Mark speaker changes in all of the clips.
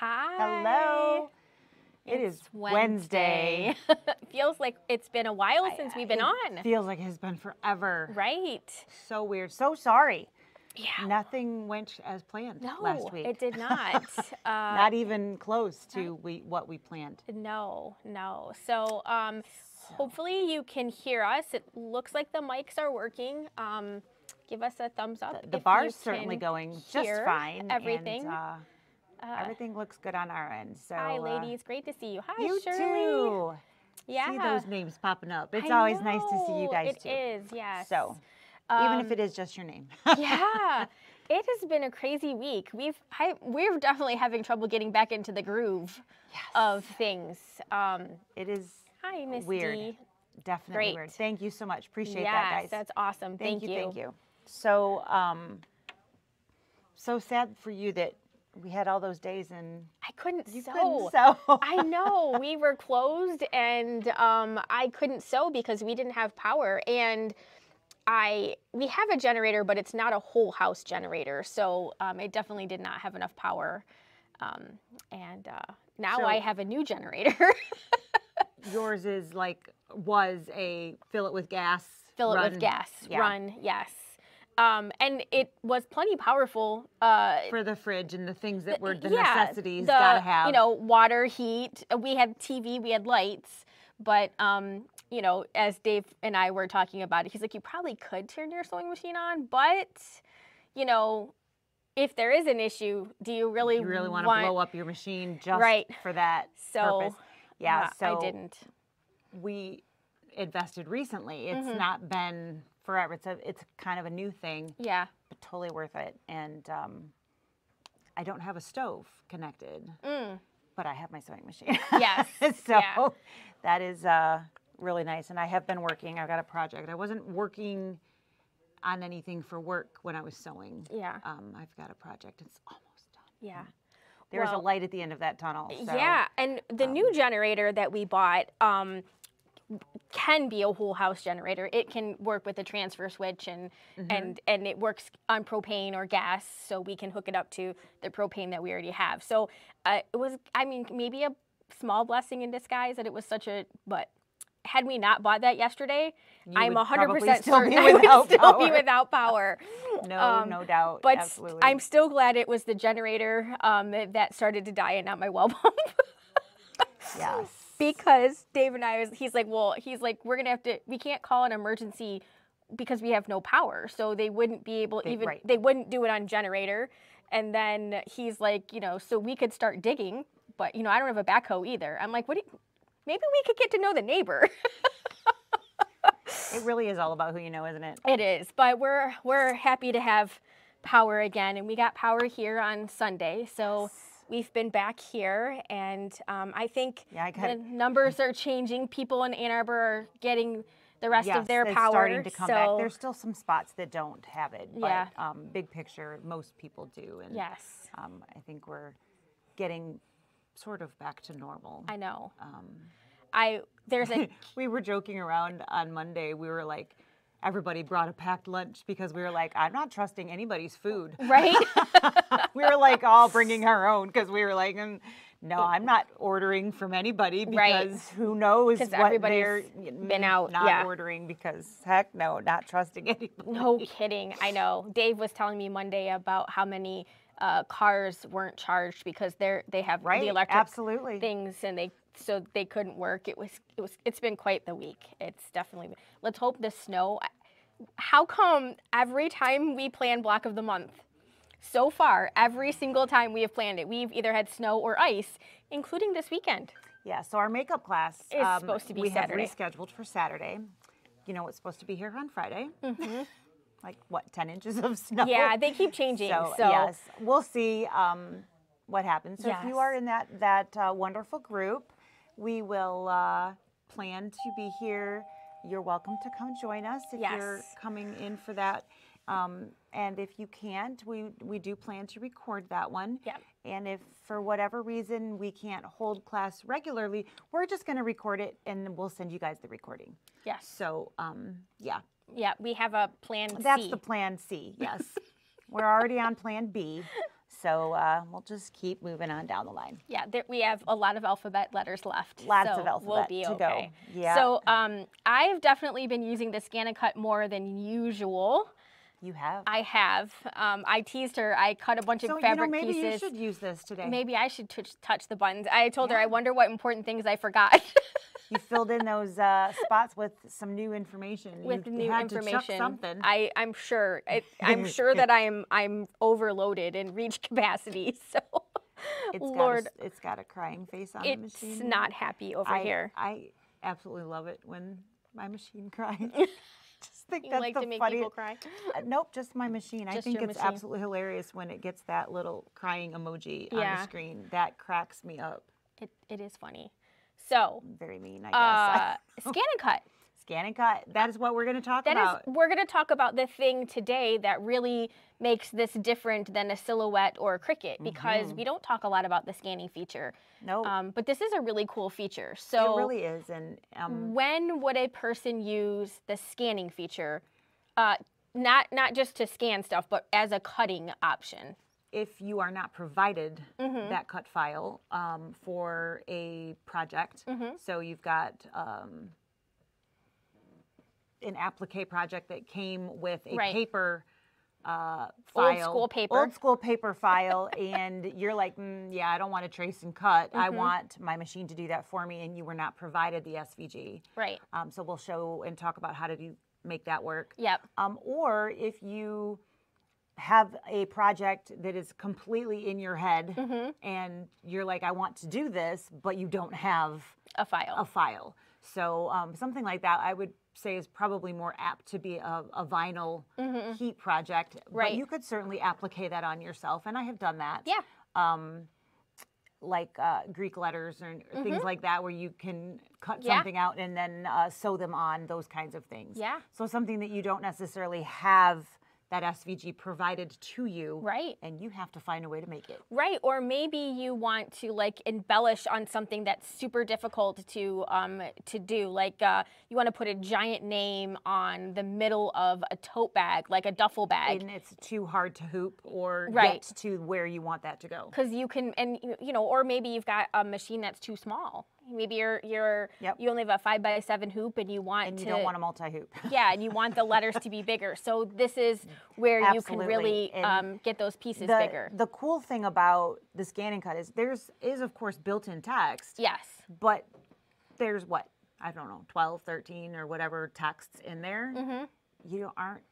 Speaker 1: Hi.
Speaker 2: Hello. It
Speaker 1: It's
Speaker 2: is Wednesday.
Speaker 1: Feels like it's been a while since we've been
Speaker 2: It
Speaker 1: on.
Speaker 2: Feels like it has been forever.
Speaker 1: Right.
Speaker 2: So weird. So sorry.
Speaker 1: Yeah.
Speaker 2: Nothing went as planned
Speaker 1: No,
Speaker 2: last week.
Speaker 1: it did not. uh,
Speaker 2: Not even close to we, what we planned.
Speaker 1: no, no. So, um, hopefully you can hear us. It looks like the mics are working. Um, give us a thumbs up.
Speaker 2: The, the
Speaker 1: if
Speaker 2: bar's certainly going just fine.
Speaker 1: Everything.
Speaker 2: And, uh,
Speaker 1: Uh,
Speaker 2: everything looks good on our end. So
Speaker 1: Hi,
Speaker 2: uh,
Speaker 1: ladies. Great to see you. Hi,
Speaker 2: you
Speaker 1: Shirley.
Speaker 2: too.
Speaker 1: Yeah.
Speaker 2: See those names popping up. It's
Speaker 1: I
Speaker 2: always nice to see you guys
Speaker 1: It
Speaker 2: too.
Speaker 1: is, yes.
Speaker 2: So even if
Speaker 1: Um,
Speaker 2: it is just your name.
Speaker 1: yeah, it has been a crazy week. We've I, we're definitely having trouble getting back into the groove of things. Um,
Speaker 2: it is
Speaker 1: hi, Miss
Speaker 2: weird.
Speaker 1: D.
Speaker 2: definitely
Speaker 1: Great.
Speaker 2: weird. Thank you so much. Appreciate
Speaker 1: yes,
Speaker 2: that, guys.
Speaker 1: that's awesome.
Speaker 2: Thank,
Speaker 1: Thank,
Speaker 2: you, Thank you. So, um, so sad for you that we had all those days and
Speaker 1: I couldn't sew.
Speaker 2: couldn't sew.
Speaker 1: I know we were closed, and um, I couldn't sew because we didn't have power. And I we have a generator, but it's not a whole house generator, so um, it definitely did not have enough power. Um, and uh, now I have a new generator.
Speaker 2: Yours is like was a fill it with gas.
Speaker 1: fill it
Speaker 2: run.
Speaker 1: with gas,
Speaker 2: yeah.
Speaker 1: run, yes. Um, and it was plenty powerful. Uh,
Speaker 2: for the fridge and the things that were the
Speaker 1: yeah,
Speaker 2: necessities
Speaker 1: the,
Speaker 2: gotta have.
Speaker 1: You know, water, heat. uh, We had TV, we had lights, but um, you know, as Dave and I were talking about it, he's like, you probably could turn your sewing machine on, but you know, if there is an issue, do you really
Speaker 2: you really want to blow up your machine just
Speaker 1: Right.
Speaker 2: for that
Speaker 1: So,
Speaker 2: purpose. Yeah, so
Speaker 1: I didn't.
Speaker 2: we invested recently. It's
Speaker 1: Mhm.
Speaker 2: not been forever. It's a it's kind of a new thing,
Speaker 1: Yeah.
Speaker 2: but totally worth it. And um, I don't have a stove connected,
Speaker 1: Mm.
Speaker 2: but I have my sewing machine.
Speaker 1: Yes,
Speaker 2: so
Speaker 1: yeah.
Speaker 2: that is uh, really nice. And I have been working. I've got a project. I wasn't working on anything for work when I was sewing.
Speaker 1: Yeah.
Speaker 2: Um, I've got a project. It's almost done.
Speaker 1: Yeah.
Speaker 2: There's
Speaker 1: Well,
Speaker 2: a light at the end of that tunnel. So.
Speaker 1: Yeah, and the
Speaker 2: um,
Speaker 1: new generator that we bought um, can be a whole house generator. It can work with a transfer switch and
Speaker 2: Mm-hmm.
Speaker 1: and and it works on propane or gas, so we can hook it up to the propane that we already have. So uh, it was, I mean, maybe a small blessing in disguise that it was such a. But had we not bought that yesterday, I'm
Speaker 2: would
Speaker 1: 100
Speaker 2: probably
Speaker 1: percent
Speaker 2: still
Speaker 1: certain I would still be without power.
Speaker 2: No,
Speaker 1: Um,
Speaker 2: no doubt.
Speaker 1: But
Speaker 2: Absolutely.
Speaker 1: I'm still glad it was the generator um, that that started to die and not my well pump.
Speaker 2: yes.
Speaker 1: Because Dave and I was he's like, well, he's like, we're gonna have to we can't call an emergency because we have no power. So they wouldn't be able
Speaker 2: They-
Speaker 1: even
Speaker 2: right.
Speaker 1: they wouldn't do it on generator. And then he's like, you know, so we could start digging, but you know, I don't have a backhoe either. I'm like, what do you, maybe we could get to know the neighbor.
Speaker 2: It really is all about who you know, isn't it?
Speaker 1: it is, but we're we're happy to have power again, and we got power here on Sunday. So we've been back here, and um, I think
Speaker 2: Yeah, I
Speaker 1: the numbers are changing. People in Ann Arbor are getting the rest
Speaker 2: yes,
Speaker 1: of their power.
Speaker 2: starting to come
Speaker 1: so
Speaker 2: back. There's still some spots that don't have it, but
Speaker 1: Yeah.
Speaker 2: um, big picture, most people do. And
Speaker 1: yes,
Speaker 2: um, I think we're getting sort of back to normal.
Speaker 1: I know.
Speaker 2: Um,
Speaker 1: I there's a
Speaker 2: we were joking around on Monday. We were like, everybody brought a packed lunch because we were like, I'm not trusting anybody's food.
Speaker 1: right.
Speaker 2: we were like all bringing our own because we were like, "Mm, no, I'm not ordering from anybody because
Speaker 1: Right.
Speaker 2: who knows what
Speaker 1: everybody's
Speaker 2: they're
Speaker 1: been out,
Speaker 2: not
Speaker 1: yeah.
Speaker 2: ordering because heck no, not trusting anybody.
Speaker 1: no kidding. I know. Dave was telling me Monday about how many uh, cars weren't charged because they're they have
Speaker 2: Right?
Speaker 1: the electric
Speaker 2: Absolutely.
Speaker 1: things and they so they couldn't work. It was it was it's been quite the week. It's definitely let's hope the snow how come every time we plan block of the month so far every single time we have planned it we've either had snow or ice including this weekend
Speaker 2: Yeah. So our makeup class
Speaker 1: Is supposed to be
Speaker 2: we
Speaker 1: Saturday.
Speaker 2: have rescheduled for Saturday. You know, it's supposed to be here on Friday. like what, ten inches of snow?
Speaker 1: Mm-hmm. yeah they keep changing so,
Speaker 2: So, yes, we'll see um, what happens. So if you are in that that uh, wonderful group, we will uh, plan to be here. You're welcome to come join us if you're coming in for that. Um, and if you can't, we we do plan to record that one.
Speaker 1: Yep.
Speaker 2: And if for whatever reason we can't hold class regularly, we're just going to record it and we'll send you guys the recording.
Speaker 1: yes
Speaker 2: So um, yeah,
Speaker 1: yeah we have a plan
Speaker 2: that's
Speaker 1: C.
Speaker 2: the plan C. Yes, we're already on plan B. So uh, we'll just keep moving on down the line.
Speaker 1: Yeah, there, we have a lot of alphabet letters left.
Speaker 2: Lots
Speaker 1: so
Speaker 2: of alphabet
Speaker 1: we'll be
Speaker 2: to
Speaker 1: okay.
Speaker 2: go. Yeah.
Speaker 1: So um, I've definitely been using the Scan and Cut more than usual.
Speaker 2: You have.
Speaker 1: I have. Um, I teased her. I cut a bunch
Speaker 2: so
Speaker 1: of fabric
Speaker 2: you know, maybe
Speaker 1: pieces.
Speaker 2: you should use this today.
Speaker 1: Maybe I should touch, touch the buttons. I told her, I wonder what important things I forgot.
Speaker 2: You filled in those uh, spots with some new information.
Speaker 1: with
Speaker 2: you
Speaker 1: new information. I, I'm sure. I, I'm sure that I'm I'm overloaded and reach capacity. So,
Speaker 2: It's
Speaker 1: Lord,
Speaker 2: got a, it's got a crying face on the machine.
Speaker 1: it's not happy over
Speaker 2: I,
Speaker 1: here.
Speaker 2: I absolutely love it when my machine cries. just think
Speaker 1: You
Speaker 2: that's
Speaker 1: like
Speaker 2: the
Speaker 1: to make
Speaker 2: funny.
Speaker 1: people cry.
Speaker 2: Uh, nope, just my machine. I think it's
Speaker 1: machine.
Speaker 2: absolutely hilarious when it gets that little crying emoji on the screen. That cracks me up.
Speaker 1: It, it is funny. So,
Speaker 2: Very mean, I
Speaker 1: uh,
Speaker 2: guess.
Speaker 1: scan and cut.
Speaker 2: Scan and cut. That is what we're going to talk
Speaker 1: That is,
Speaker 2: about.
Speaker 1: we're going to talk about the thing today that really makes this different than a silhouette or a Cricut because
Speaker 2: Mm-hmm.
Speaker 1: we don't talk a lot about the scanning feature.
Speaker 2: no,
Speaker 1: Um, but this is a really cool feature. So
Speaker 2: it really is. And um,
Speaker 1: when would a person use the scanning feature? Uh, not not just to scan stuff, but as a cutting option.
Speaker 2: If you are not provided
Speaker 1: Mm-hmm.
Speaker 2: that cut file um, for a project,
Speaker 1: Mm-hmm.
Speaker 2: so you've got um, an applique project that came with a
Speaker 1: Right.
Speaker 2: paper uh,
Speaker 1: Old school paper.
Speaker 2: old school paper file, and you're like, mm, yeah, I don't want to trace and cut. I
Speaker 1: Mm-hmm.
Speaker 2: want my machine to do that for me, and you were not provided the SVG.
Speaker 1: Right.
Speaker 2: Um, so we'll show and talk about how to do make that work.
Speaker 1: Yep.
Speaker 2: Um, or if you have a project that is completely in your head
Speaker 1: Mm-hmm.
Speaker 2: and you're like, I want to do this, but you don't have
Speaker 1: A file.
Speaker 2: a file. So um, something like that, I would say is probably more apt to be a, a vinyl heat project. But
Speaker 1: Mm-hmm. Right.
Speaker 2: you could certainly applicate that on yourself, and I have done that.
Speaker 1: yeah.
Speaker 2: Um, like uh, Greek letters or or things like that, where you can cut
Speaker 1: Mm-hmm. Yeah.
Speaker 2: something out and then uh, sew them on, those kinds of things.
Speaker 1: Yeah.
Speaker 2: So something that you don't necessarily have that SVG provided to you,
Speaker 1: Right.
Speaker 2: and you have to find a way to make it.
Speaker 1: Right, or maybe you want to like embellish on something that's super difficult to um, to do. Like uh, you want to put a giant name on the middle of a tote bag, like a duffel bag,
Speaker 2: And it's too hard to hoop or
Speaker 1: Right.
Speaker 2: get to where you want that to go.
Speaker 1: because you can, and you- you know, or maybe you've got a machine that's too small. Maybe you're you're
Speaker 2: Yep.
Speaker 1: you only have a five by seven hoop, and you want
Speaker 2: And
Speaker 1: to
Speaker 2: you don't want a multi hoop.
Speaker 1: yeah, and you want the letters to be bigger. So this is where you can really um, get those pieces
Speaker 2: the,
Speaker 1: bigger.
Speaker 2: the cool thing about the scan and cut is there's is of course built-in text,
Speaker 1: yes.
Speaker 2: but there's what I don't know 12, 13 or whatever texts in there.
Speaker 1: Mm-hmm.
Speaker 2: You aren't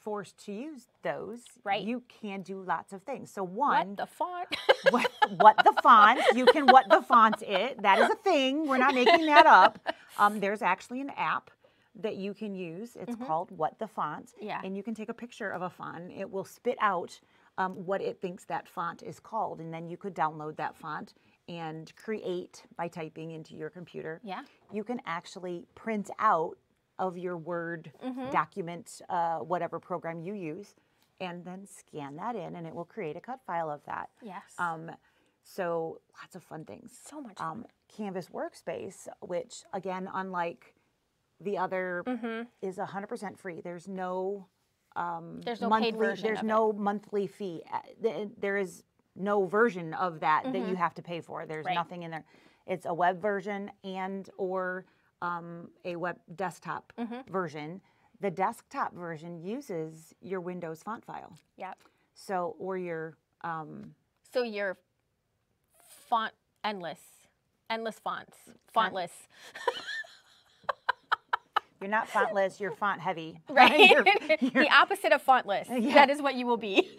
Speaker 2: forced to use those.
Speaker 1: Right.
Speaker 2: You can do lots of things. So
Speaker 1: What
Speaker 2: one,
Speaker 1: the font?
Speaker 2: what, what the font. You can what the font it. That is a thing. We're not making that up. Um, there's actually an app that you can use. It's called What the Font.
Speaker 1: Mm-hmm. Yeah.
Speaker 2: And you can take a picture of a font. It will spit out um, what it thinks that font is called, and then you could download that font and create by typing into your computer.
Speaker 1: Yeah.
Speaker 2: You can actually print out of your Word
Speaker 1: Mm-hmm.
Speaker 2: document, uh, whatever program you use, and then scan that in, and it will create a cut file of that.
Speaker 1: yes.
Speaker 2: Um, so lots of fun things.
Speaker 1: So much
Speaker 2: Um, Canvas Workspace, which again, unlike the other,
Speaker 1: Mm-hmm.
Speaker 2: is 100% free. There's no um,
Speaker 1: There's no
Speaker 2: monthly.
Speaker 1: paid version
Speaker 2: there's
Speaker 1: of it.
Speaker 2: no monthly fee. Uh, There is no version of that that you have to pay for. There's
Speaker 1: Mm-hmm. Right.
Speaker 2: nothing in there. It's a web version and or um, a web desktop
Speaker 1: Mm-hmm.
Speaker 2: version. The desktop version uses your Windows font file.
Speaker 1: Yep.
Speaker 2: So or your um,
Speaker 1: So you're font endless, endless fonts, fontless,
Speaker 2: You're not fontless, you're font heavy.
Speaker 1: right?
Speaker 2: You're- you're-
Speaker 1: the opposite of fontless.
Speaker 2: Yeah.
Speaker 1: That is what you will be.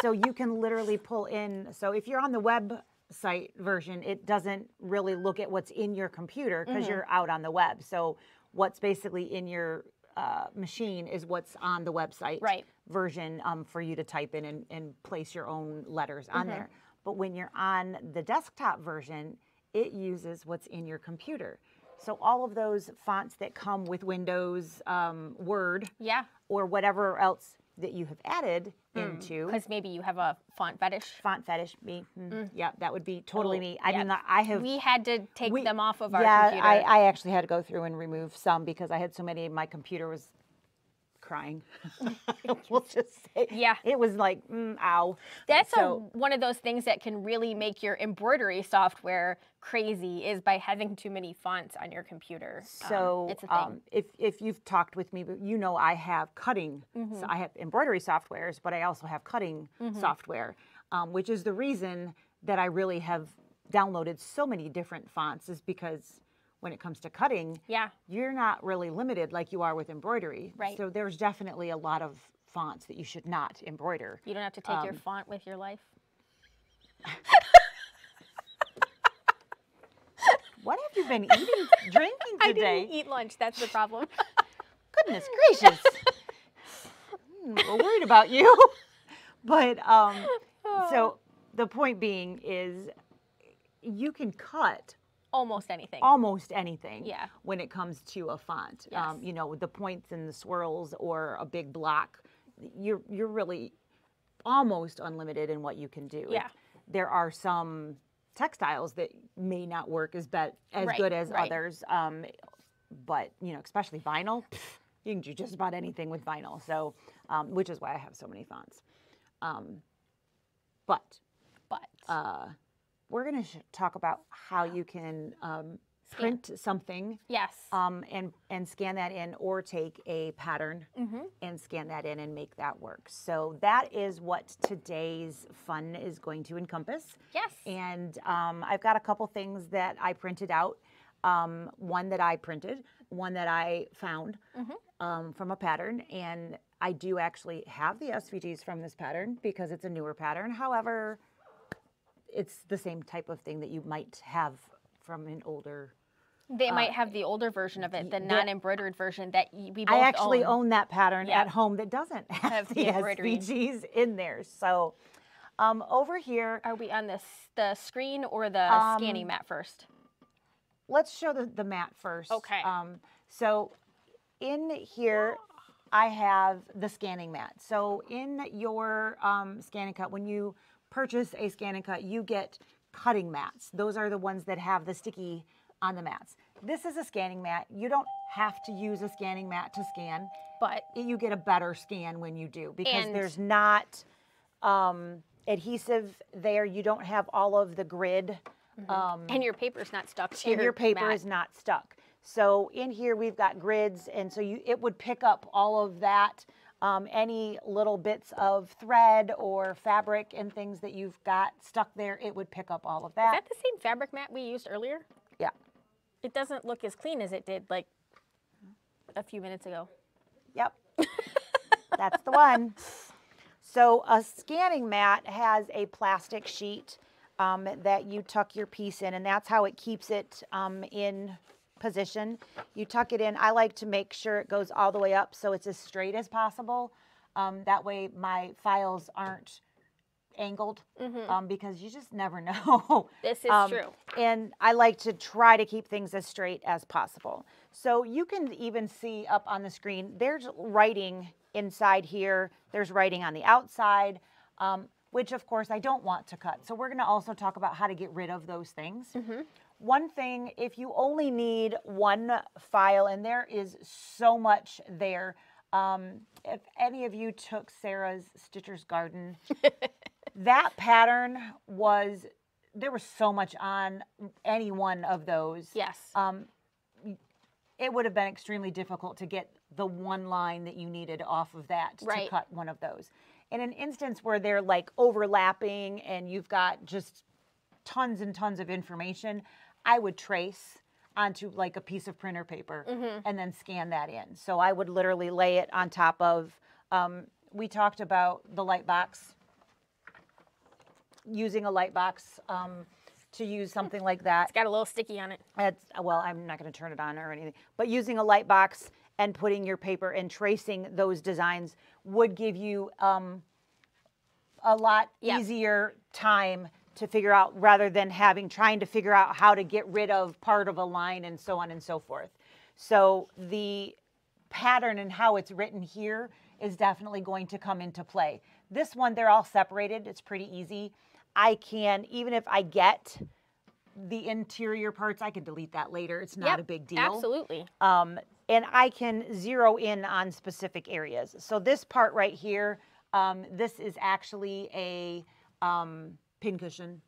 Speaker 2: so you can literally pull in. So if you're on the website version, it doesn't really look at what's in your computer because
Speaker 1: Mm-hmm.
Speaker 2: you're out on the web. So what's basically in your uh, machine is what's on the website
Speaker 1: Right.
Speaker 2: version um, for you to type in and, and place your own letters on
Speaker 1: Mm-hmm.
Speaker 2: there. But when you're on the desktop version, it uses what's in your computer. So all of those fonts that come with Windows, um, Word,
Speaker 1: Yeah,
Speaker 2: or whatever else that you have added into
Speaker 1: because maybe you have a font fetish.
Speaker 2: font fetish me. Mm, yeah that would be totally
Speaker 1: Oh,
Speaker 2: me. I mean i have
Speaker 1: We had to take
Speaker 2: we-
Speaker 1: them off of our
Speaker 2: yeah
Speaker 1: computer.
Speaker 2: I, I actually had to go through and remove some because i had so many my computer was crying. we'll just say.
Speaker 1: Yeah.
Speaker 2: It was like, mm, ow.
Speaker 1: That's
Speaker 2: So-
Speaker 1: a, one of those things that can really make your embroidery software crazy is by having too many fonts on your computer. Um,
Speaker 2: So
Speaker 1: it's a thing.
Speaker 2: um, if if you've talked with me, you know I have cutting.
Speaker 1: Mm-hmm.
Speaker 2: So I have embroidery softwares, but I also have cutting
Speaker 1: Mm-hmm.
Speaker 2: software, um, which is the reason that I really have downloaded so many different fonts. Is because when it comes to cutting,
Speaker 1: yeah.
Speaker 2: you're not really limited like you are with embroidery.
Speaker 1: Right.
Speaker 2: So there's definitely a lot of fonts that you should not embroider.
Speaker 1: You don't have to take your
Speaker 2: Um,
Speaker 1: font with your life.
Speaker 2: What have you been eating, drinking
Speaker 1: I
Speaker 2: today?
Speaker 1: didn't eat lunch. That's the problem.
Speaker 2: Goodness gracious. Hmm, We're worried about you. But um, so the point being is you can cut
Speaker 1: Almost anything.
Speaker 2: almost anything
Speaker 1: Yeah.
Speaker 2: when it comes to a font.
Speaker 1: Yes.
Speaker 2: Um, you know, with the points and the swirls or a big block, you're you're really almost unlimited in what you can do.
Speaker 1: Yeah.
Speaker 2: There are some textiles that may not work as bet as
Speaker 1: Right,
Speaker 2: good as
Speaker 1: right.
Speaker 2: others. Um, but you know, especially vinyl, you can do just about anything with vinyl. So, um, which is why I have so many fonts. Um, but
Speaker 1: but
Speaker 2: uh, we're going to sh- talk about how you can um, print something
Speaker 1: yes.
Speaker 2: um, and and scan that in, or take a pattern
Speaker 1: mm-hmm.
Speaker 2: and scan that in and make that work. So that is what today's fun is going to encompass.
Speaker 1: Yes.
Speaker 2: And um, I've got a couple things that I printed out. Um, one that I printed, one that I found um, from a pattern, and I do actually have the SVGs from this pattern because it's a newer pattern. However, it's the same type of thing that you might have from an older.
Speaker 1: They might have the older version of it, the non-embroidered version that we both
Speaker 2: I actually
Speaker 1: own.
Speaker 2: own that pattern
Speaker 1: Yeah.
Speaker 2: at home that doesn't have,
Speaker 1: Have
Speaker 2: the,
Speaker 1: the.
Speaker 2: SVGs in there. So um, over here,
Speaker 1: Are we on this the screen or the
Speaker 2: Um,
Speaker 1: scanning mat first?
Speaker 2: let's show the, the mat first.
Speaker 1: Okay.
Speaker 2: Um, so in here, I have the scanning mat. So in your um, scan cut, when you purchase a scan and cut, you get cutting mats. Those are the ones that have the sticky on the mats. This is a scanning mat. You don't have to use a scanning mat to scan.
Speaker 1: But
Speaker 2: You get a better scan when you do because
Speaker 1: And-
Speaker 2: there's not um, adhesive there. You don't have all of the grid. Um,
Speaker 1: and your paper's not stuck to
Speaker 2: and
Speaker 1: your,
Speaker 2: your paper
Speaker 1: mat.
Speaker 2: is not stuck. So in here we've got grids, and so you it would pick up all of that, um, any little bits of thread or fabric and things that you've got stuck there. It would pick up all of that.
Speaker 1: Is
Speaker 2: that.
Speaker 1: the same fabric mat we used earlier?
Speaker 2: yeah.
Speaker 1: It doesn't look as clean as it did like a few minutes ago.
Speaker 2: Yep. That's the one. So a scanning mat has a plastic sheet um, that you tuck your piece in, and that's how it keeps it um, in position. You tuck it in. I like to make sure it goes all the way up so it's as straight as possible. Um, that way my files aren't angled um, because you just never know.
Speaker 1: This is
Speaker 2: Um,
Speaker 1: true.
Speaker 2: And I like to try to keep things as straight as possible. So you can even see up on the screen, there's writing inside here. There's writing on the outside, um, which of course I don't want to cut. So we're going to also talk about how to get rid of those things. One thing, if you only need one file, and there is so much there. Um, if any of you took Sarah's Stitcher's Garden, that pattern was there was so much on any one of those.
Speaker 1: Yes.
Speaker 2: Um, it would have been extremely difficult to get the one line that you needed off of that to cut one of those. In an instance where they're like overlapping and you've got just tons and tons of information, I would trace onto like a piece of printer paper and then scan that in. So I would literally lay it on top of. Um, we talked about the light box, using a light box um, to use something like that.
Speaker 1: it's got a little sticky on it.
Speaker 2: It's, well, I'm not going to turn it on or anything, but using a light box and putting your paper and tracing those designs would give you um, a lot
Speaker 1: Yeah.
Speaker 2: easier time to figure out rather than having trying to figure out how to get rid of part of a line and so on and so forth. So the pattern and how it's written here is definitely going to come into play. This one, they're all separated. It's pretty easy. I can, even if I get the interior parts, I can delete that later. It's not
Speaker 1: Yep,
Speaker 2: a big deal.
Speaker 1: Absolutely.
Speaker 2: Um, and I can zero in on specific areas. So this part right here, um, this is actually a um, pin cushion.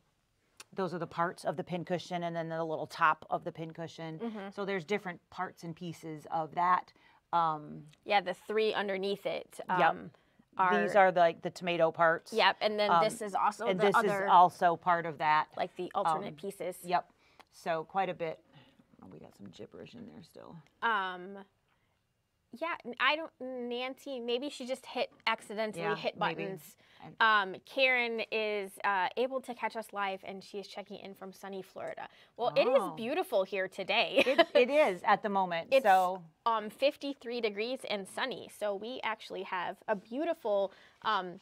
Speaker 2: Those are the parts of the pincushion and then the little top of the pin cushion. So there's different parts and pieces of that. Um,
Speaker 1: Yeah, the three underneath it. Um,
Speaker 2: Yep.
Speaker 1: are,
Speaker 2: these are the, like the tomato parts.
Speaker 1: Yep, and then
Speaker 2: um,
Speaker 1: this is also
Speaker 2: and
Speaker 1: the
Speaker 2: this
Speaker 1: other,
Speaker 2: is also part of that.
Speaker 1: like the alternate
Speaker 2: um,
Speaker 1: pieces.
Speaker 2: Yep. So quite a bit. Oh, we got some gibberish in there still.
Speaker 1: Um, yeah, I don't. Nancy, maybe she just hit accidentally
Speaker 2: Yeah,
Speaker 1: hit buttons. Um, Karen is uh, able to catch us live, and she is checking in from sunny Florida. Well, it is
Speaker 2: Oh.
Speaker 1: beautiful here today.
Speaker 2: It, it is at the moment.
Speaker 1: It's
Speaker 2: so
Speaker 1: um 53 degrees and sunny, so we actually have a beautiful. Um,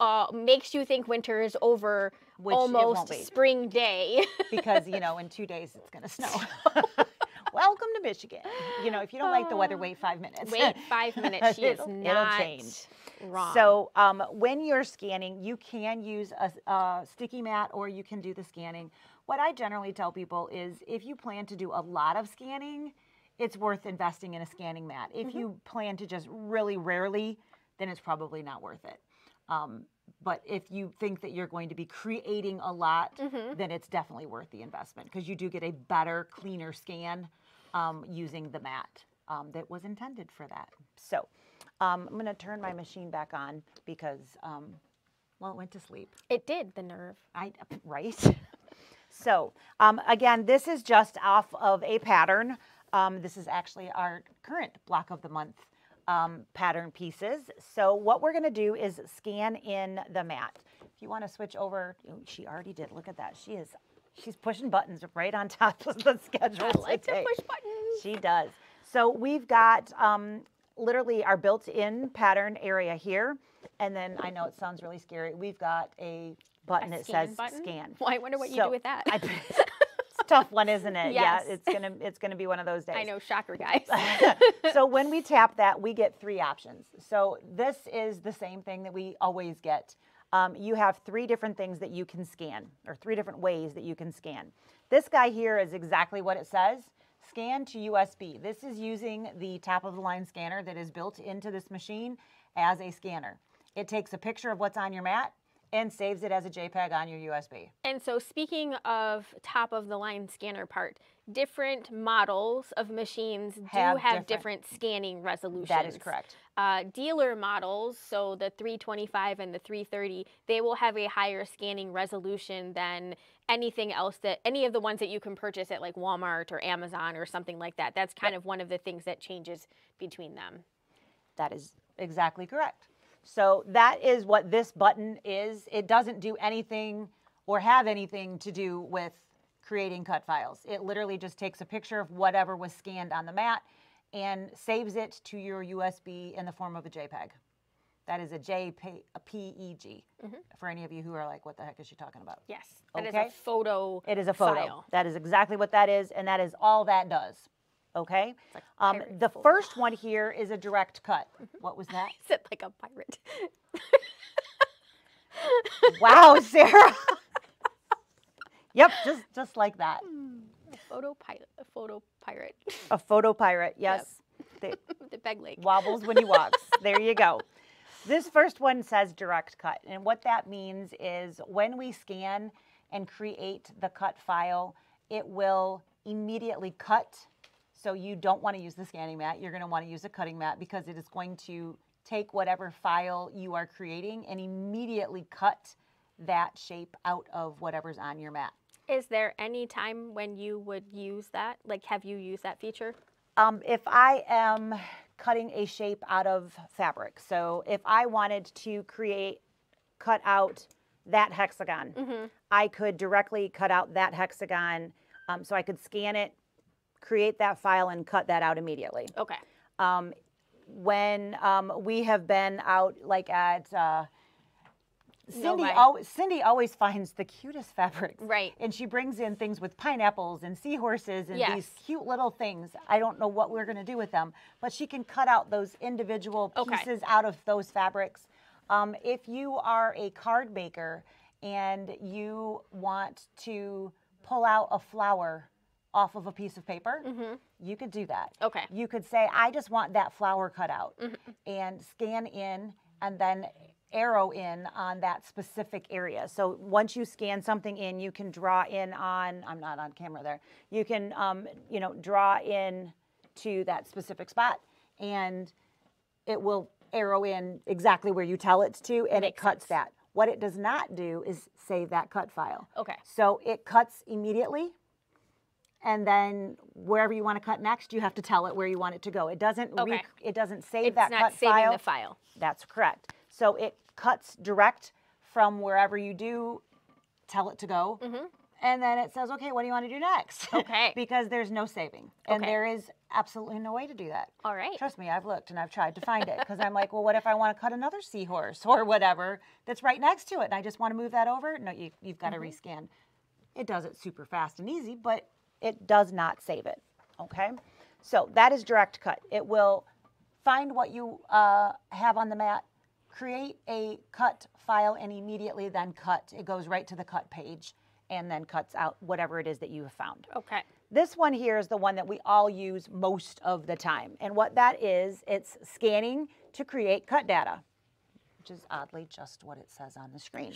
Speaker 1: uh, makes you think winter is over.
Speaker 2: Which
Speaker 1: almost spring day.
Speaker 2: because you know in two days it's going to snow. Welcome to Michigan. You know if you don't like the weather, wait five minutes.
Speaker 1: Wait five minutes. She is not
Speaker 2: change.
Speaker 1: wrong.
Speaker 2: So um, when you're scanning, you can use a, a sticky mat or you can do the scanning. What I generally tell people is if you plan to do a lot of scanning, it's worth investing in a scanning mat. If you plan to just really rarely, then it's probably not worth it. Um, but if you think that you're going to be creating a lot, then it's definitely worth the investment because you do get a better, cleaner scan um, using the mat um, that was intended for that. So um, I'm going to turn my machine back on because, um, well, it went to sleep.
Speaker 1: it did the nerve.
Speaker 2: I right. so um, again, this is just off of a pattern. Um, this is actually our current block of the month um, pattern pieces. So what we're going to do is scan in the mat. If you want to switch over, oh, she already did. Look at that. She is. She's pushing buttons right on top of the schedule
Speaker 1: I like to push buttons.
Speaker 2: She does. So we've got um, literally our built-in pattern area here, and then I know it sounds really scary. We've got a button
Speaker 1: A
Speaker 2: that says
Speaker 1: button?
Speaker 2: scan.
Speaker 1: Well, I wonder what you do with that.
Speaker 2: I- it's a tough one, isn't it?
Speaker 1: Yes.
Speaker 2: Yeah, it's gonna it's gonna be one of those days.
Speaker 1: I know, shocker, guys.
Speaker 2: so when we tap that, we get three options. So this is the same thing that we always get. Um, you have three different things that you can scan, or three different ways that you can scan. This guy here is exactly what it says. Scan to USB. This is using the top of the line scanner that is built into this machine as a scanner. It takes a picture of what's on your mat and saves it as a JPEG on your USB.
Speaker 1: And so, speaking of top of the line scanner part, different models of machines do
Speaker 2: Have
Speaker 1: have,
Speaker 2: different-
Speaker 1: different. scanning resolutions.
Speaker 2: That is correct.
Speaker 1: Uh, dealer models, so the 325 and the 330, they will have a higher scanning resolution than anything else that any of the ones that you can purchase at like Walmart or Amazon or something like that. That's kind of one of the things that changes between them.
Speaker 2: That is exactly correct. So that is what this button is. It doesn't do anything or have anything to do with creating cut files. It literally just takes a picture of whatever was scanned on the mat and saves it to your USB in the form of a JPEG. That is a JPEG, a PEG. Mm-hmm. For any of you who are like, what the heck is she talking about?
Speaker 1: Yes, that is
Speaker 2: Okay.
Speaker 1: a photo.
Speaker 2: It is a photo.
Speaker 1: File.
Speaker 2: That is exactly what that is, and that is all that does. Okay?
Speaker 1: like
Speaker 2: Um, the
Speaker 1: photo.
Speaker 2: first one here is a direct cut. Mm-hmm. What was that?
Speaker 1: Is it like a pirate?
Speaker 2: Wow, Sarah. yep, just just like that. Hmm.
Speaker 1: A photo pilot. A photo pirate.
Speaker 2: A photo pirate. Yes. They-
Speaker 1: the peg leg.
Speaker 2: wobbles when he walks. there you go. This first one says direct cut. And what that means is when we scan and create the cut file, it will immediately cut. So you don't want to use the scanning mat. You're going to want to use a cutting mat because it is going to take whatever file you are creating and immediately cut that shape out of whatever's on your mat.
Speaker 1: Is there any time when you would use that? Like, have you used that feature?
Speaker 2: Um, if I am cutting a shape out of fabric, so if I wanted to create, cut out that hexagon, I could directly cut out that hexagon. Um, so I could scan it, create that file, and cut that out immediately.
Speaker 1: Okay.
Speaker 2: Um, when um, we have been out, like at uh, Cindy, al- Cindy always finds the cutest fabrics.
Speaker 1: Right.
Speaker 2: And she brings in things with pineapples and seahorses and
Speaker 1: Yes.
Speaker 2: these cute little things. I don't know what we're going to do with them, but she can cut out those individual
Speaker 1: Okay.
Speaker 2: pieces out of those fabrics. Um, if you are a card maker and you want to pull out a flower off of a piece of paper,
Speaker 1: Mm-hmm.
Speaker 2: you could do that.
Speaker 1: Okay.
Speaker 2: You could say, I just want that flower cut out and scan in and then arrow in on that specific area. So once you scan something in, you can draw in on, I'm not on camera there, you can, um, you know, draw in to that specific spot and it will arrow in exactly where you tell it to and it cuts
Speaker 1: sense.
Speaker 2: that. What it does not do is save that cut file.
Speaker 1: Okay.
Speaker 2: So it cuts immediately and then wherever you want to cut next, you have to tell it where you want it to go. It doesn't
Speaker 1: Okay.
Speaker 2: it doesn't save
Speaker 1: It's
Speaker 2: that
Speaker 1: not saving
Speaker 2: file.
Speaker 1: the file.
Speaker 2: That's correct. So it cuts direct from wherever you do tell it to go. And then it says, okay, what do you want to do next?
Speaker 1: Okay.
Speaker 2: because there's no saving. And
Speaker 1: Okay.
Speaker 2: there is absolutely no way to do that.
Speaker 1: All right.
Speaker 2: Trust me, I've looked and I've tried to find it because I'm like, well, what if I want to cut another seahorse or whatever that's right next to it and I just want to move that over? No, you, you've got to rescan. It does it super fast and easy, but it does not save it. Okay? So that is direct cut. It will find what you uh, have on the mat, create a cut file, and immediately then cut. It goes right to the cut page and then cuts out whatever it is that you have found.
Speaker 1: Okay.
Speaker 2: This one here is the one that we all use most of the time. And what that is, it's scanning to create cut data, which is oddly just what it says on the screen.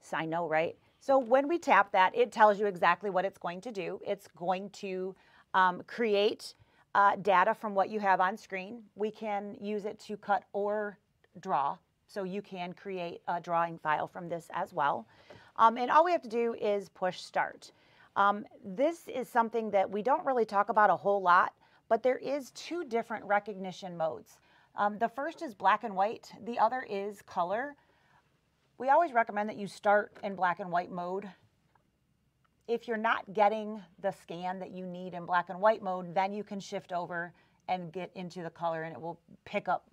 Speaker 2: So I know, right? So when we tap that, it tells you exactly what it's going to do. It's going to um, create uh, data from what you have on screen. We can use it to cut or draw. So you can create a drawing file from this as well. Um, and all we have to do is push start. Um, this is something that we don't really talk about a whole lot, but there is two different recognition modes. Um, the first is black and white. The other is color. We always recommend that you start in black and white mode. If you're not getting the scan that you need in black and white mode, then you can shift over and get into the color and it will pick up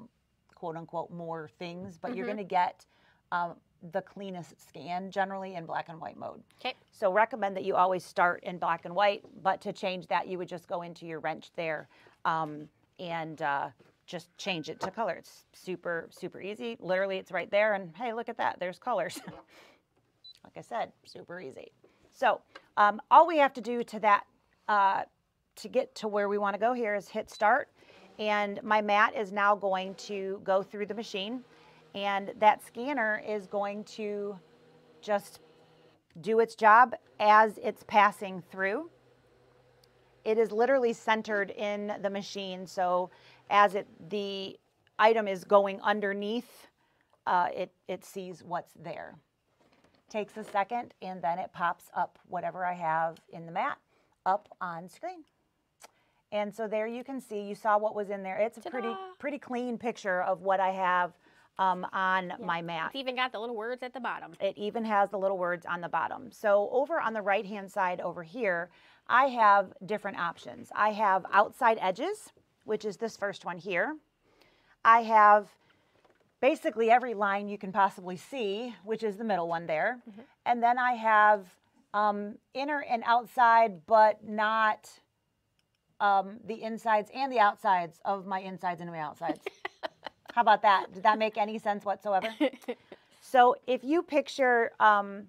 Speaker 2: quote unquote more things, but you're going to get um, the cleanest scan generally in black and white mode.
Speaker 1: Okay.
Speaker 2: So recommend that you always start in black and white, but to change that, you would just go into your wrench there um, and uh, just change it to color. It's super, super easy. Literally, it's right there, and hey, look at that. There's colors. like I said, super easy. So um, all we have to do to that, uh, to get to where we want to go here is hit start. And my mat is now going to go through the machine. And that scanner is going to just do its job as it's passing through. It is literally centered in the machine. So as it the item is going underneath, uh, it, it sees what's there takes a second and then it pops up whatever I have in the mat up on screen. And so there you can see, you saw what was in there. It's a pretty, pretty clean picture of what I have um, on my mat.
Speaker 1: It's even got the little words at the bottom.
Speaker 2: It even has the little words on the bottom. So over on the right hand side over here, I have different options. I have outside edges, which is this first one here. I have basically every line you can possibly see, which is the middle one there. And then I have um, inner and outside, but not um, the insides and the outsides of my insides and my outsides. How about that? Did that make any sense whatsoever? So if you picture um,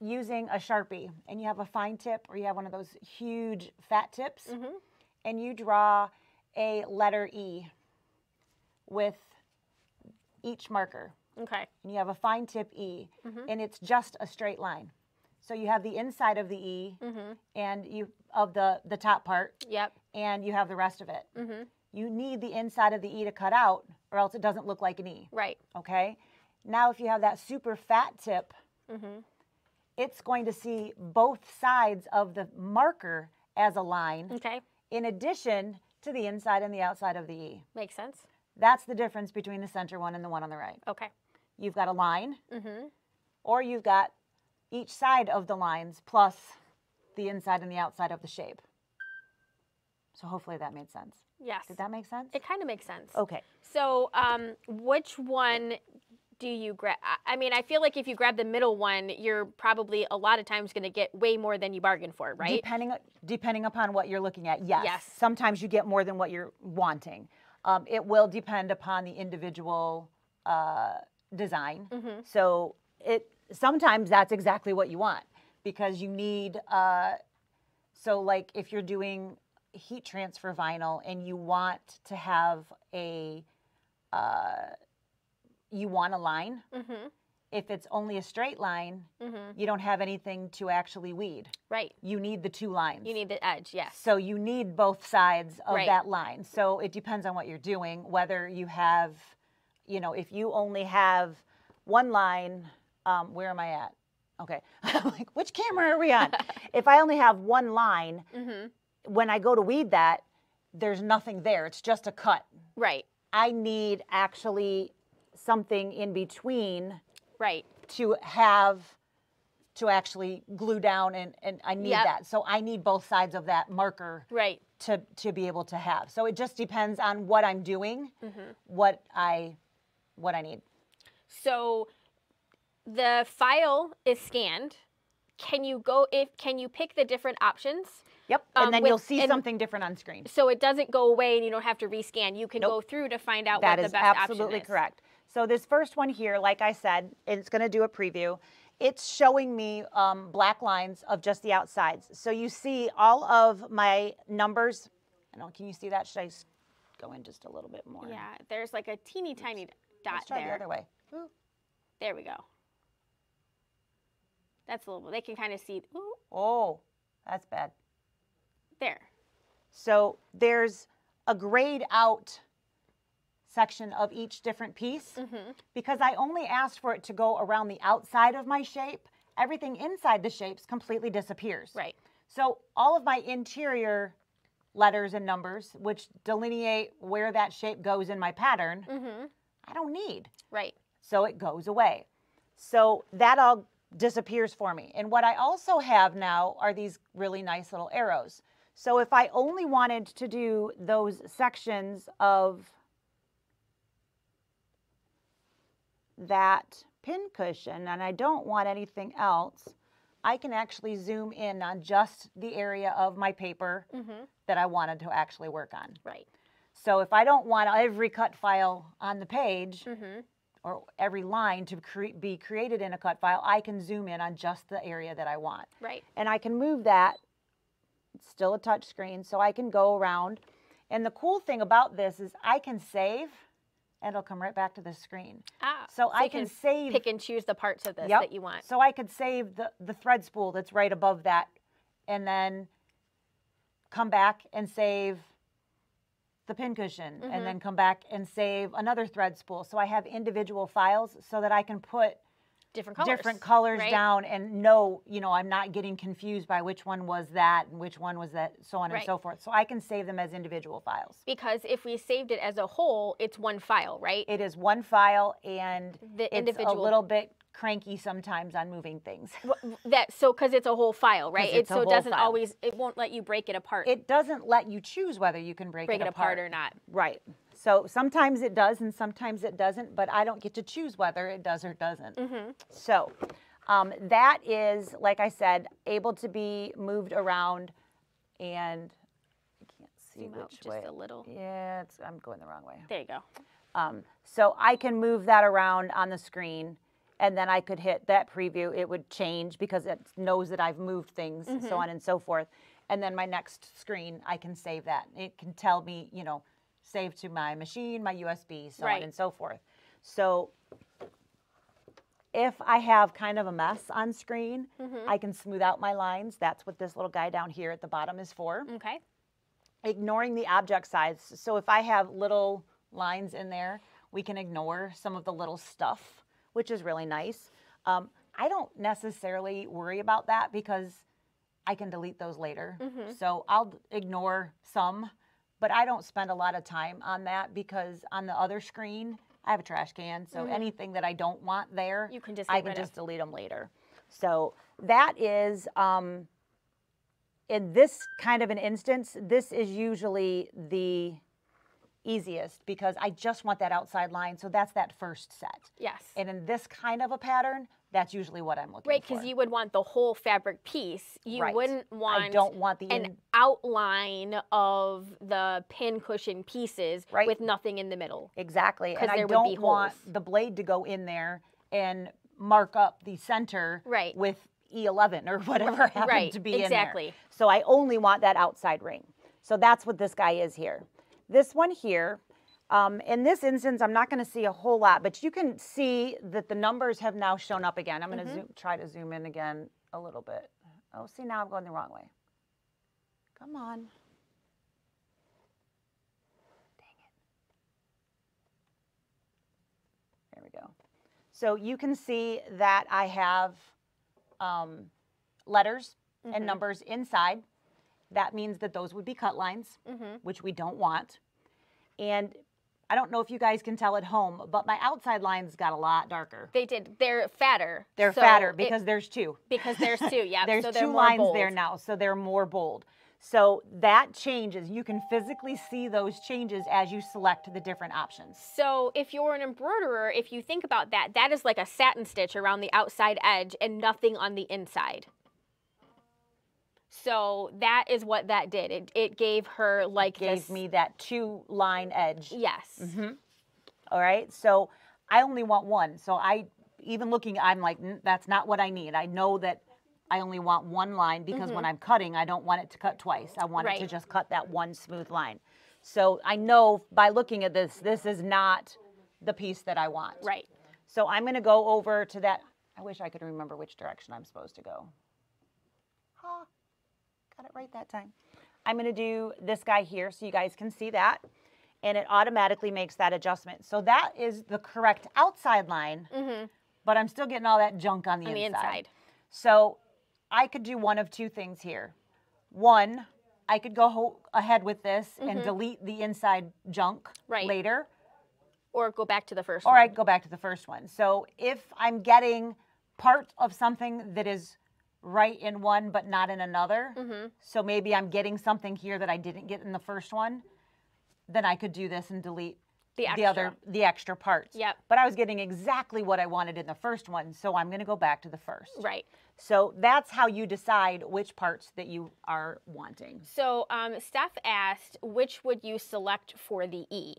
Speaker 2: using a Sharpie and you have a fine tip or you have one of those huge fat tips and you draw a letter E with each marker
Speaker 1: Okay.
Speaker 2: and you have a fine tip E and it's just a straight line. So you have the inside of the E and you of the the top part
Speaker 1: Yep.
Speaker 2: and you have the rest of it.
Speaker 1: Mhm.
Speaker 2: You need the inside of the E to cut out or else it doesn't look like an E
Speaker 1: Right.
Speaker 2: okay? Now, if you have that super fat tip,
Speaker 1: Mm-hmm.
Speaker 2: it's going to see both sides of the marker as a line,
Speaker 1: Okay.
Speaker 2: in addition to the inside and the outside of the E.
Speaker 1: Makes sense.
Speaker 2: That's the difference between the center one and the one on the right.
Speaker 1: Okay.
Speaker 2: You've got a line,
Speaker 1: Mm-hmm.
Speaker 2: or you've got each side of the lines plus the inside and the outside of the shape. So hopefully that made sense.
Speaker 1: Yes.
Speaker 2: Did that make sense?
Speaker 1: It kind of makes sense.
Speaker 2: Okay.
Speaker 1: So, um, which one do you grab? I mean, I feel like if you grab the middle one, you're probably a lot of times going to get way more than you bargained for, right?
Speaker 2: Depending depending upon what you're looking at, yes.
Speaker 1: Yes.
Speaker 2: Sometimes you get more than what you're wanting. Um, it will depend upon the individual uh, design.
Speaker 1: Mm-hmm.
Speaker 2: So it sometimes that's exactly what you want. Because you need, uh, so like if you're doing heat transfer vinyl and you want to have a, uh, you want a line,
Speaker 1: Mm-hmm.
Speaker 2: if it's only a straight line,
Speaker 1: Mm-hmm.
Speaker 2: you don't have anything to actually weed.
Speaker 1: Right.
Speaker 2: You need the two lines.
Speaker 1: You need the edge. Yes.
Speaker 2: So you need both sides of
Speaker 1: Right.
Speaker 2: that line. So it depends on what you're doing, whether you have, you know, if you only have one line, um, where am I at? Okay. I'm like, which camera are we on? if I only have one line,
Speaker 1: Mm-hmm.
Speaker 2: when I go to weed that, there's nothing there. It's just a cut.
Speaker 1: Right.
Speaker 2: I need actually something in between
Speaker 1: Right.
Speaker 2: to have to actually glue down and, and I need
Speaker 1: Yep.
Speaker 2: that. So I need both sides of that marker
Speaker 1: Right.
Speaker 2: to to be able to have. So it just depends on what I'm doing,
Speaker 1: Mm-hmm.
Speaker 2: what I what I need.
Speaker 1: So the file is scanned. Can you go if can you pick the different options?
Speaker 2: Yep. And
Speaker 1: Um,
Speaker 2: then
Speaker 1: with-
Speaker 2: you'll see something different on screen.
Speaker 1: So it doesn't go away and you don't have to rescan. You can
Speaker 2: Nope.
Speaker 1: go through to find out
Speaker 2: That
Speaker 1: what the best option is.
Speaker 2: That is absolutely correct. So this first one here, like I said, it's going to do a preview. It's showing me um, black lines of just the outsides. So you see all of my numbers. I don't. Can you see that? Should I go in just a little bit more?
Speaker 1: Yeah, there's like a teeny tiny dot
Speaker 2: Let's try
Speaker 1: there.
Speaker 2: the other way. Ooh.
Speaker 1: There we go. That's a little. Bit they can kind of see. Ooh,
Speaker 2: Oh, that's bad.
Speaker 1: there.
Speaker 2: So there's a grayed out section of each different piece
Speaker 1: Mm-hmm.
Speaker 2: because I only asked for it to go around the outside of my shape. Everything inside the shapes completely disappears.
Speaker 1: Right.
Speaker 2: So all of my interior letters and numbers, which delineate where that shape goes in my pattern,
Speaker 1: Mm-hmm.
Speaker 2: I don't need.
Speaker 1: Right.
Speaker 2: So it goes away. So that all disappears for me. And what I also have now are these really nice little arrows. So if I only wanted to do those sections of that pin cushion and I don't want anything else, I can actually zoom in on just the area of my paper
Speaker 1: Mm-hmm.
Speaker 2: that I wanted to actually work on.
Speaker 1: Right.
Speaker 2: So if I don't want every cut file on the page,
Speaker 1: Mm-hmm.
Speaker 2: Or every line to cre- be created in a cut file, I can zoom in on just the area that I want.
Speaker 1: Right.
Speaker 2: And I can move that, it's still a touch screen, so I can go around. And the cool thing about this is I can save and it'll come right back to the screen.
Speaker 1: Ah.
Speaker 2: So, I
Speaker 1: you
Speaker 2: can, save,
Speaker 1: pick and choose the parts of this
Speaker 2: Yep.
Speaker 1: that you want.
Speaker 2: so I could save the, the thread spool that's right above that and then come back and save the pin cushion
Speaker 1: Mhm.
Speaker 2: and then come back and save another thread spool. So I have individual files so that I can put
Speaker 1: Different colors.
Speaker 2: different colors
Speaker 1: right?
Speaker 2: down and know, you know, I'm not getting confused by which one was that and which one was that, so on
Speaker 1: Right.
Speaker 2: and so forth. So I can save them as individual files.
Speaker 1: Because if we saved it as a whole, it's one file, right?
Speaker 2: It is one file and
Speaker 1: the
Speaker 2: it's
Speaker 1: individual
Speaker 2: a little bit cranky sometimes on moving things.
Speaker 1: That so because it's a whole file, right? It so it doesn't
Speaker 2: file.
Speaker 1: always it won't let you break it apart,
Speaker 2: It doesn't let you choose whether you can break,
Speaker 1: break it apart or not.
Speaker 2: Right. So sometimes it does and sometimes it doesn't, but I don't get to choose whether it does or doesn't.
Speaker 1: Mm-hmm.
Speaker 2: So um, that is, like I said, able to be moved around and I can't see
Speaker 1: Zoom
Speaker 2: which
Speaker 1: out just a little.
Speaker 2: Yeah, it's, I'm going the wrong way.
Speaker 1: There you go.
Speaker 2: Um, so I can move that around on the screen and then I could hit that preview. It would change because it knows that I've moved things,
Speaker 1: Mm-hmm.
Speaker 2: so on and so forth. And then my next screen, I can save that. It can tell me, you know, save to my machine, my USB, so
Speaker 1: Right.
Speaker 2: on and so forth. So if I have kind of a mess on screen,
Speaker 1: Mm-hmm.
Speaker 2: I can smooth out my lines. That's what this little guy down here at the bottom is for
Speaker 1: Okay.
Speaker 2: ignoring the object size. So if I have little lines in there, we can ignore some of the little stuff, which is really nice. Um, I don't necessarily worry about that because I can delete those later. So I'll ignore some, but I don't spend a lot of time on that because on the other screen, I have a trash can. So anything that I don't want there,
Speaker 1: You can just
Speaker 2: I can
Speaker 1: rid of.
Speaker 2: just delete them later. So that is, um, in this kind of an instance, this is usually the easiest because I just want that outside line. So that's that first set.
Speaker 1: Yes.
Speaker 2: And in this kind of a pattern, that's usually what I'm looking
Speaker 1: Right,
Speaker 2: for.
Speaker 1: Right, because you would want the whole fabric piece. You
Speaker 2: Right.
Speaker 1: wouldn't want
Speaker 2: I don't want the
Speaker 1: an outline of the pin cushion pieces
Speaker 2: Right.
Speaker 1: with nothing in the middle.
Speaker 2: exactly, and I don't
Speaker 1: be
Speaker 2: want the blade to go in there and mark up the center
Speaker 1: Right.
Speaker 2: with E11 or whatever happened
Speaker 1: Right,
Speaker 2: to be in there.
Speaker 1: exactly.
Speaker 2: So I only want that outside ring. So that's what this guy is here. This one here, um, in this instance, I'm not going to see a whole lot, but you can see that the numbers have now shown up again. I'm going to try to zoom in again a little bit. Oh, see, now I'm going the wrong way. Come on. Dang it. There we go. So you can see that I have um, letters and numbers inside. That means that those would be cut lines, mm-hmm. which we don't want. And I don't know if you guys can tell at home, but my outside lines got a lot darker.
Speaker 1: They did. They're fatter.
Speaker 2: They're
Speaker 1: so
Speaker 2: fatter
Speaker 1: it-
Speaker 2: because there's two.
Speaker 1: because there's two. Yeah.
Speaker 2: There's
Speaker 1: so
Speaker 2: two
Speaker 1: more
Speaker 2: lines
Speaker 1: bold.
Speaker 2: there now, so they're more bold. So that changes. You can physically see those changes as you select the different options.
Speaker 1: So if you're an embroiderer, if you think about that, that is like a satin stitch around the outside edge and nothing on the inside. So that is what that did. It, it gave her like
Speaker 2: Gave
Speaker 1: this.
Speaker 2: me that two line edge.
Speaker 1: Yes.
Speaker 2: All right. So I only want one. So I, even looking, I'm like, "Mm, that's not what I need. I know that I only want one line because when I'm cutting, I don't want it to cut twice. I want it to
Speaker 1: Mm-hmm.
Speaker 2: Just cut that one smooth line. So I know by looking at this, this is not the piece that I want.
Speaker 1: Right.
Speaker 2: So I'm going to go over to that. I wish I could remember which direction I'm supposed to go. Ha, got it right that time. I'm going to do this guy here so you guys can see that. And it automatically makes that adjustment. So that is the correct outside line, but I'm still getting all that junk on the,
Speaker 1: Mm-hmm. On the
Speaker 2: inside.
Speaker 1: inside.
Speaker 2: So I could do one of two things here. One, I could go ahead with this and delete the inside junk
Speaker 1: Mm-hmm. Right.
Speaker 2: later.
Speaker 1: Or go back to the first
Speaker 2: Or
Speaker 1: one.
Speaker 2: I'd go back to the first one. So if I'm getting part of something that is right in one but not in another,
Speaker 1: Mm-hmm.
Speaker 2: so maybe I'm getting something here that I didn't get in the first one, then I could do this and delete
Speaker 1: The
Speaker 2: the other the extra parts.
Speaker 1: Yep.
Speaker 2: But I was getting exactly what I wanted in the first one, so I'm going to go back to the first.
Speaker 1: Right.
Speaker 2: So that's how you decide which parts that you are wanting.
Speaker 1: So um, Steph asked, which would you select for the E?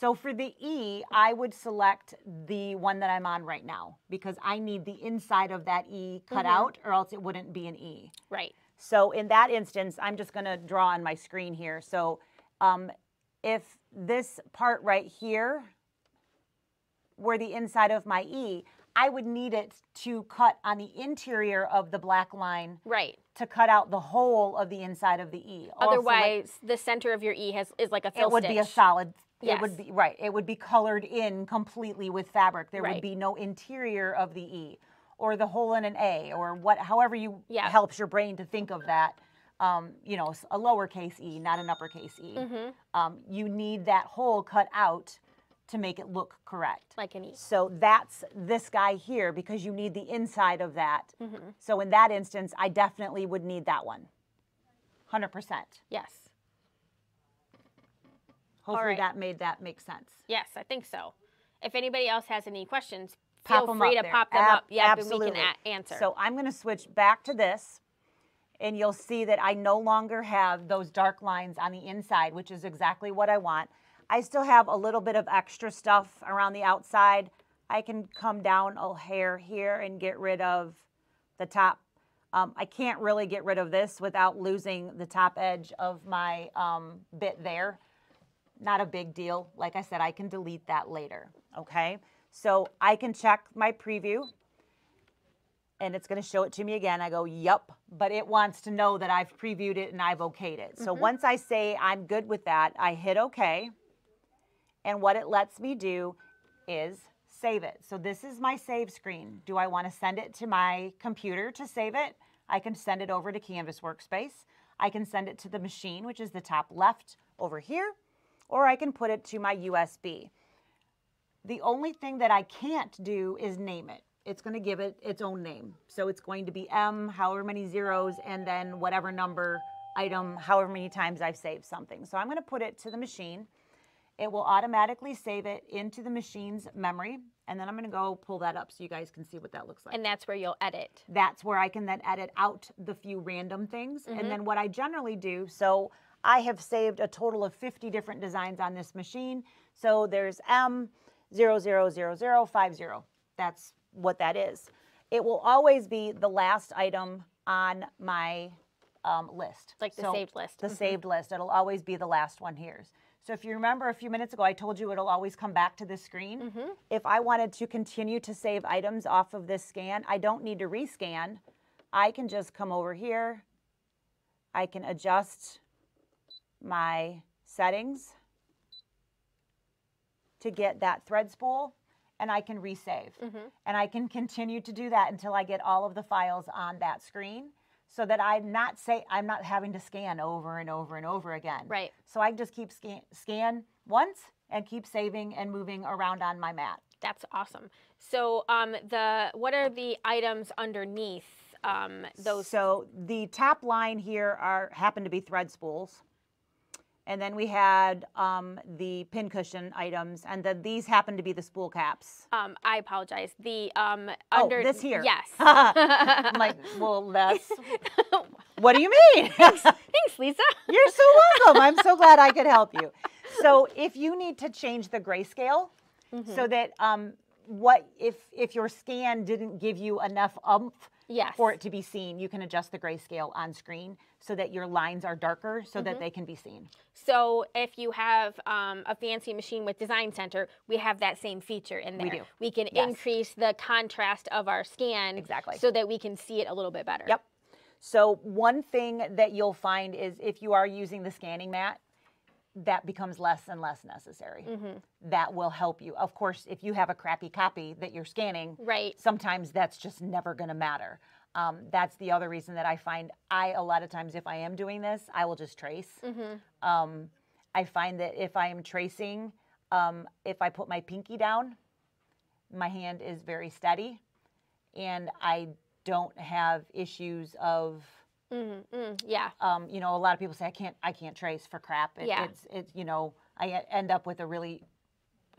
Speaker 2: So for the E, I would select the one that I'm on right now because I need the inside of that E cut out or else it wouldn't be an E.
Speaker 1: Right.
Speaker 2: So in that instance, I'm just going to draw on my screen here. So um, if this part right here were the inside of my E, I would need it to cut on the interior of the black line
Speaker 1: Right.
Speaker 2: to cut out the whole of the inside of the E. Also, like-
Speaker 1: Otherwise, the center of your E has is like a fill
Speaker 2: it would be a
Speaker 1: stitch.
Speaker 2: Solid it would be right it would be colored in completely with fabric there
Speaker 1: Right.
Speaker 2: would be no interior of the e or the hole in an a or what however you
Speaker 1: Yeah.
Speaker 2: helps your brain to think of that um, you know a lowercase e not an uppercase e
Speaker 1: Mm-hmm.
Speaker 2: um, you need that hole cut out to make it look correct
Speaker 1: like an E.
Speaker 2: so that's this guy here because you need the inside of that
Speaker 1: Mm-hmm.
Speaker 2: so in that instance i definitely would need that one 100%
Speaker 1: Yes.
Speaker 2: Hopefully
Speaker 1: right.
Speaker 2: that made that make sense
Speaker 1: Yes, I think so. If anybody else has any questions,
Speaker 2: pop
Speaker 1: feel free to
Speaker 2: there.
Speaker 1: pop them
Speaker 2: Ab-
Speaker 1: up. Yeah, but we can answer.
Speaker 2: So I'm going to switch back to this, and you'll see that I no longer have those dark lines on the inside, which is exactly what I want. I still have a little bit of extra stuff around the outside. I can come down a hair here and get rid of the top. Um, I can't really get rid of this without losing the top edge of my um, bit there not a big deal. Like I said, I can delete that later, okay? So I can check my preview and it's gonna show it to me again. I go, yup, but it wants to know that I've previewed it and I've okayed it. So mm-hmm. once I say I'm good with that, I hit okay. And what it lets me do is save it. So this is my save screen. Do I wanna send it to my computer to save it? I can send it over to Canvas Workspace. I can send it to the machine, which is the top left over here, or I can put it to my USB. The only thing that I can't do is name it. It's going to give it its own name. So it's going to be M, however many zeros, and then whatever number item, however many times I've saved something. So I'm going to put it to the machine. It will automatically save it into the machine's memory. And then I'm going to go pull that up so you guys can see what that looks like
Speaker 1: and that's where you'll edit.
Speaker 2: that's where I can then edit out the few random things.
Speaker 1: Mm-hmm.
Speaker 2: And then what I generally do, so I have saved a total of 50 different designs on this machine. So there's M000050. That's what that is. it will always be the last item on my um, list.
Speaker 1: Like the saved list.
Speaker 2: The
Speaker 1: Mhm.
Speaker 2: saved list. It'll always be the last one here. So if you remember a few minutes ago, I told you it'll always come back to this screen.
Speaker 1: Mm-hmm.
Speaker 2: If I wanted to continue to save items off of this scan, I don't need to rescan. I can just come over here. I can adjust my settings to get that thread spool and I can resave. And I can continue to do that until I get all of the files on that screen so that I'm not say I'm not having to scan over and over and over again.
Speaker 1: Right.
Speaker 2: So I just keep scan, scan once and keep saving and moving around on my mat.
Speaker 1: That's awesome. So um, the what are the items underneath um, those?
Speaker 2: So the top line here are happen to be thread spools. And then we had um, the pincushion items, and then these happen to be the spool caps.
Speaker 1: Um, I apologize. The um,
Speaker 2: Oh, this here.
Speaker 1: Yes.
Speaker 2: I'm like, well, that's what do you mean?
Speaker 1: Thanks, Lisa.
Speaker 2: You're so welcome. I'm so glad I could help you. So if you need to change the grayscale so that um, what if if your scan didn't give you enough umph
Speaker 1: Yes.
Speaker 2: for it to be seen, you can adjust the grayscale on screen so that your lines are darker so that they can be seen.
Speaker 1: So if you have um, a fancy machine with Design Center, we have that same feature in there.
Speaker 2: We do.
Speaker 1: We can
Speaker 2: Yes.
Speaker 1: increase the contrast of our scan
Speaker 2: Exactly.
Speaker 1: so that we can see it a little bit better.
Speaker 2: Yep. So one thing that you'll find is if you are using the scanning mat, that becomes less and less necessary. That will help you. Of course, if you have a crappy copy that you're scanning,
Speaker 1: Right.
Speaker 2: sometimes that's just never going to matter. Um, that's the other reason that I find I a lot of times if I am doing this, I will just trace. Um, I find that if I am tracing, um, if I put my pinky down, my hand is very steady, and I don't have issues of.
Speaker 1: Mm, mm, yeah.
Speaker 2: Um, you know, a lot of people say I can't, I can't trace for crap. It,
Speaker 1: Yeah.
Speaker 2: It's, it's, you know, I end up with a really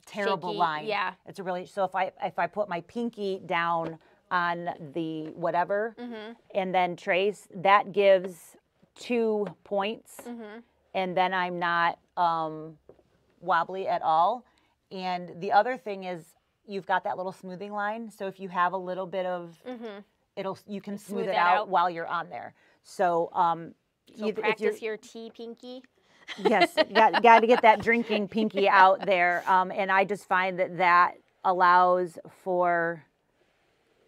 Speaker 2: terrible
Speaker 1: Shaky,
Speaker 2: line.
Speaker 1: yeah.
Speaker 2: It's a really so if I if I put my pinky down on the whatever
Speaker 1: Mm-hmm.
Speaker 2: and then trace, that gives two points,
Speaker 1: Mm-hmm.
Speaker 2: and then I'm not um, wobbly at all. And the other thing is you've got that little smoothing line. So if you have a little bit of it'll you can smooth,
Speaker 1: Mm-hmm. Smooth
Speaker 2: it out,
Speaker 1: out.
Speaker 2: while you're on there. So um,
Speaker 1: So
Speaker 2: you're-
Speaker 1: practice your tea pinky.
Speaker 2: yes, got got to get that drinking pinky out there. Um, and I just find that that allows for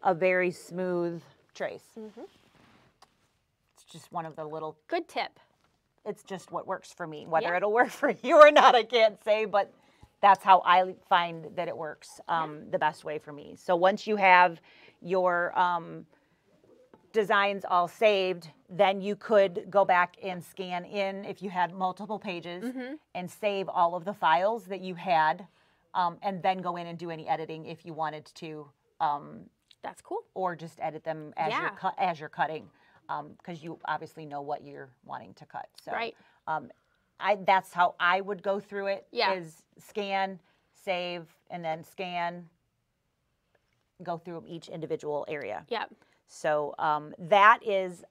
Speaker 2: a very smooth trace. It's just one of the little.
Speaker 1: Good tip.
Speaker 2: It's just what works for me. Whether
Speaker 1: Yeah.
Speaker 2: it'll work for you or not, I can't say, but that's how I find that it works um, the best way for me. So once you have your um, designs all saved, then you could go back and scan in if you had multiple pages
Speaker 1: Mm-hmm.
Speaker 2: and save all of the files that you had, um, and then go in and do any editing if you wanted to, um,
Speaker 1: That's cool.
Speaker 2: or just edit them as
Speaker 1: Yeah.
Speaker 2: you're cut as you're cutting, because you obviously know what you're wanting to cut. So,
Speaker 1: Right.
Speaker 2: um, I that's how I would go through it.
Speaker 1: Yeah.
Speaker 2: Is scan, save, and then scan. Go through each individual area.
Speaker 1: Yeah.
Speaker 2: So um, that is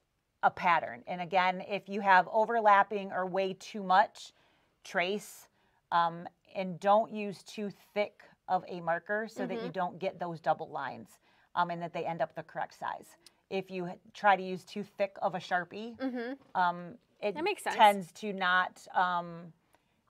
Speaker 2: a pattern. And again, if you have overlapping or way too much, trace um, and don't use too thick of a marker so that you don't get those double lines um, and that they end up the correct size. If you try to use too thick of a Sharpie, um, it
Speaker 1: makes sense.
Speaker 2: tends to not.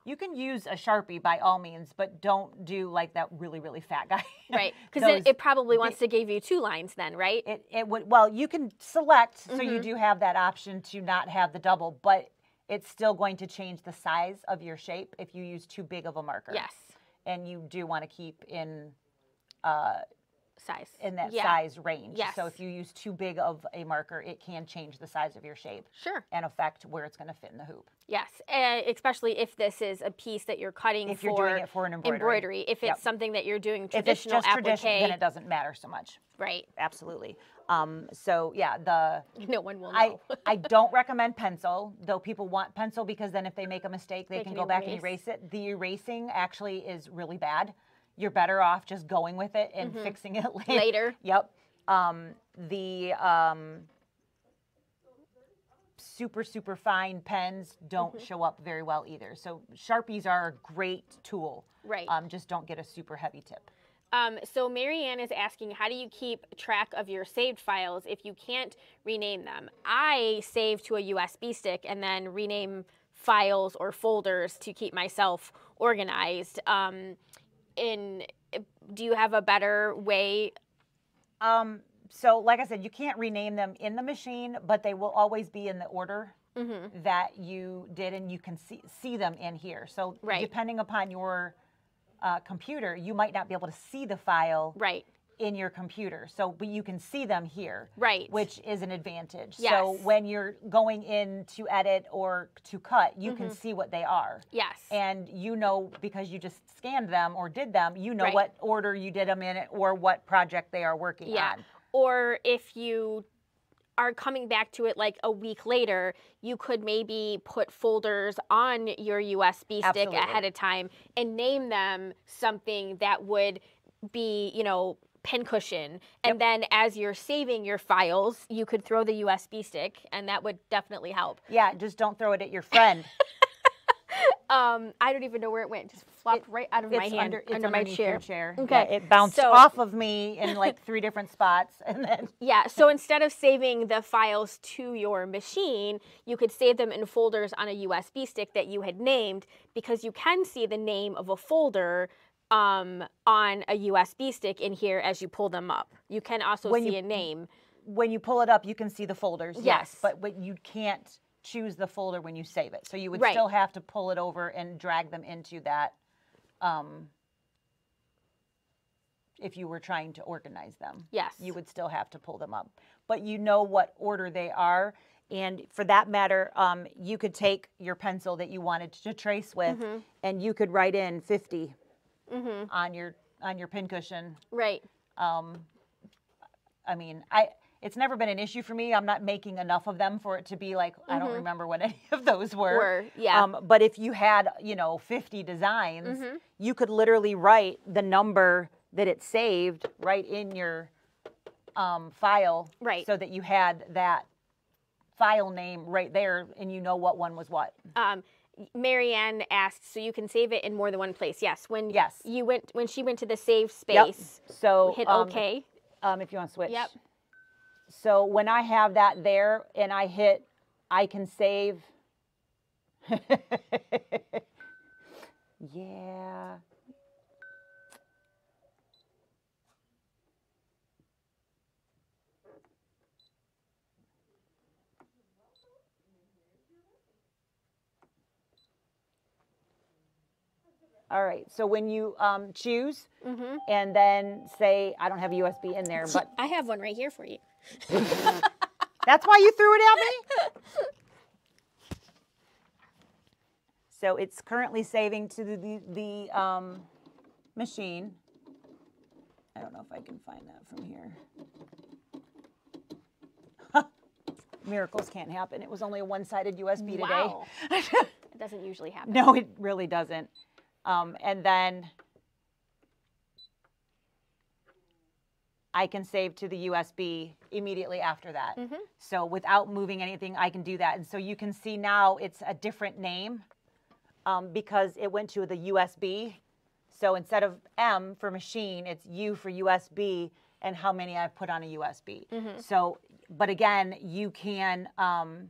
Speaker 2: You can use a Sharpie by all means, but don't do like that really, really fat guy.
Speaker 1: Right. Because it, it probably wants to give you two lines then, right?
Speaker 2: it, it would well you can select so
Speaker 1: Mm-hmm.
Speaker 2: you do have that option to not have the double but it's still going to change the size of your shape if you use too big of a marker
Speaker 1: yes.
Speaker 2: and you do want to keep in uh,
Speaker 1: Size.
Speaker 2: in that
Speaker 1: yeah.
Speaker 2: size range
Speaker 1: Yes.
Speaker 2: so if you use too big of a marker it can change the size of your shape
Speaker 1: Sure.
Speaker 2: and affect where it's going to fit in the hoop
Speaker 1: Yes, uh, especially if this is a piece that you're cutting
Speaker 2: If
Speaker 1: for
Speaker 2: you're doing it for an embroidery.
Speaker 1: If it's
Speaker 2: Yep.
Speaker 1: something that you're doing
Speaker 2: if it's
Speaker 1: traditional
Speaker 2: just tradition
Speaker 1: applique,
Speaker 2: then it doesn't matter so much
Speaker 1: right?
Speaker 2: absolutely um, so yeah the
Speaker 1: No one will
Speaker 2: I,
Speaker 1: know.
Speaker 2: I don't recommend pencil, though people want pencil because then if they make a mistake, they,
Speaker 1: They
Speaker 2: can,
Speaker 1: can
Speaker 2: go back and
Speaker 1: erase.
Speaker 2: erase it. The erasing actually is really bad. You're better off just going with it and fixing it later.
Speaker 1: Mm-hmm. Later.
Speaker 2: Yep. Um, the um, super, super fine pens don't
Speaker 1: Mm-hmm.
Speaker 2: show up very well either. So Sharpies are a great tool.
Speaker 1: Right.
Speaker 2: Um, just don't get a super heavy tip.
Speaker 1: Um, so Marianne is asking, how do you keep track of your saved files if you can't rename them? I save to a USB stick and then rename files or folders to keep myself organized. Um, in do you have a better way?
Speaker 2: Um, so, like I said, you can't rename them in the machine, but they will always be in the order
Speaker 1: Mm-hmm.
Speaker 2: that you did, and you can see see them in here. So,
Speaker 1: Right.
Speaker 2: depending upon your uh, computer, you might not be able to see the file
Speaker 1: Right,
Speaker 2: in your computer. So, but you can see them here.
Speaker 1: right.
Speaker 2: which is an advantage.
Speaker 1: Yes.
Speaker 2: So when you're going in to edit or to cut, you can
Speaker 1: Mm-hmm.
Speaker 2: see what they are.
Speaker 1: yes.
Speaker 2: And you know because you just scanned them or did them, you know
Speaker 1: Right.
Speaker 2: what order you did them in or what project they are working
Speaker 1: Yeah.
Speaker 2: on.
Speaker 1: Or if you are coming back to it like a week later, you could maybe put folders on your USB stick
Speaker 2: Absolutely.
Speaker 1: ahead of time and name them something that would be, you know, pincushion. And then as you're saving your files, you could throw the USB stick and that would definitely help.
Speaker 2: Yeah, just don't throw it at your friend.
Speaker 1: Um, I don't even know where it went. Just flopped right out of my hand
Speaker 2: under,
Speaker 1: under my chair.
Speaker 2: chair.
Speaker 1: Okay,
Speaker 2: Yeah, it bounced
Speaker 1: so-
Speaker 2: off of me in like three different spots, and then
Speaker 1: Yeah, so instead of saving the files to your machine, you could save them in folders on a USB stick that you had named because you can see the name of a folder um, on a USB stick in here as you pull them up. You can also
Speaker 2: When
Speaker 1: see
Speaker 2: you-
Speaker 1: a name.
Speaker 2: when you pull it up, you can see the folders. Yes,
Speaker 1: Yes.
Speaker 2: but you can't choose the folder when you save it. So you would
Speaker 1: Right.
Speaker 2: still have to pull it over and drag them into that. Um, if you were trying to organize them,
Speaker 1: Yes.
Speaker 2: you would still have to pull them up. But you know what order they are. And for that matter, um, you could take your pencil that you wanted to trace with,
Speaker 1: Mm-hmm.
Speaker 2: and you could write in 50 on your on your pincushion
Speaker 1: Right.
Speaker 2: um, I mean, I it's never been an issue for me. I'm not making enough of them for it to be like I don't remember what any of those were.
Speaker 1: Mm-hmm. Were, yeah.
Speaker 2: Um, but if you had, you know, 50 designs,
Speaker 1: Mm-hmm.
Speaker 2: you could literally write the number that it saved right in your um, file,
Speaker 1: Right.
Speaker 2: So that you had that file name right there, and you know what one was what.
Speaker 1: Um, Marianne asked, so you can save it in more than one place. Yes. When
Speaker 2: Yes.
Speaker 1: you went when she went to the save space. Yep.
Speaker 2: So
Speaker 1: hit
Speaker 2: um,
Speaker 1: OK.
Speaker 2: um, if you want to switch.
Speaker 1: Yep.
Speaker 2: So when I have that there and I hit, I can save. yeah. All right. So when you um, choose
Speaker 1: Mm-hmm.
Speaker 2: and then say, I don't have a USB in there, but
Speaker 1: I have one right here for you.
Speaker 2: That's why you threw it at me? so it's currently saving to the, the, the um, machine. I don't know if I can find that from here. Miracles can't happen. It was only a one-sided USB
Speaker 1: Wow.
Speaker 2: today.
Speaker 1: It doesn't usually happen.
Speaker 2: No, it really doesn't. Um, and then I can save to the USB immediately after that. So without moving anything, I can do that. And so you can see now it's a different name um, because it went to the USB. So instead of M for machine, it's U for USB and how many I've put on a USB. So, but again, you can. Um,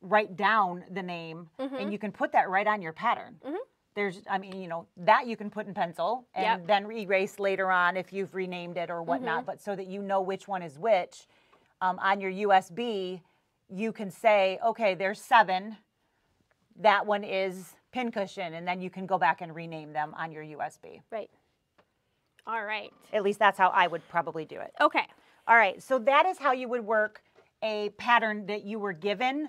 Speaker 2: write down the name and mm-hmm. you can put that right on your pattern. Mm-hmm. There's, I mean, you know, that you can put in pencil and
Speaker 1: Yep.
Speaker 2: then erase later on if you've renamed it or mm-hmm. whatnot. But so that you know which one is which, um, on your USB, you can say, okay, there's seven. That one is pincushion, and then you can go back and rename them on your USB.
Speaker 1: Right. All right.
Speaker 2: At least that's how I would probably do it.
Speaker 1: Okay.
Speaker 2: All right, so that is how you would work a pattern that you were given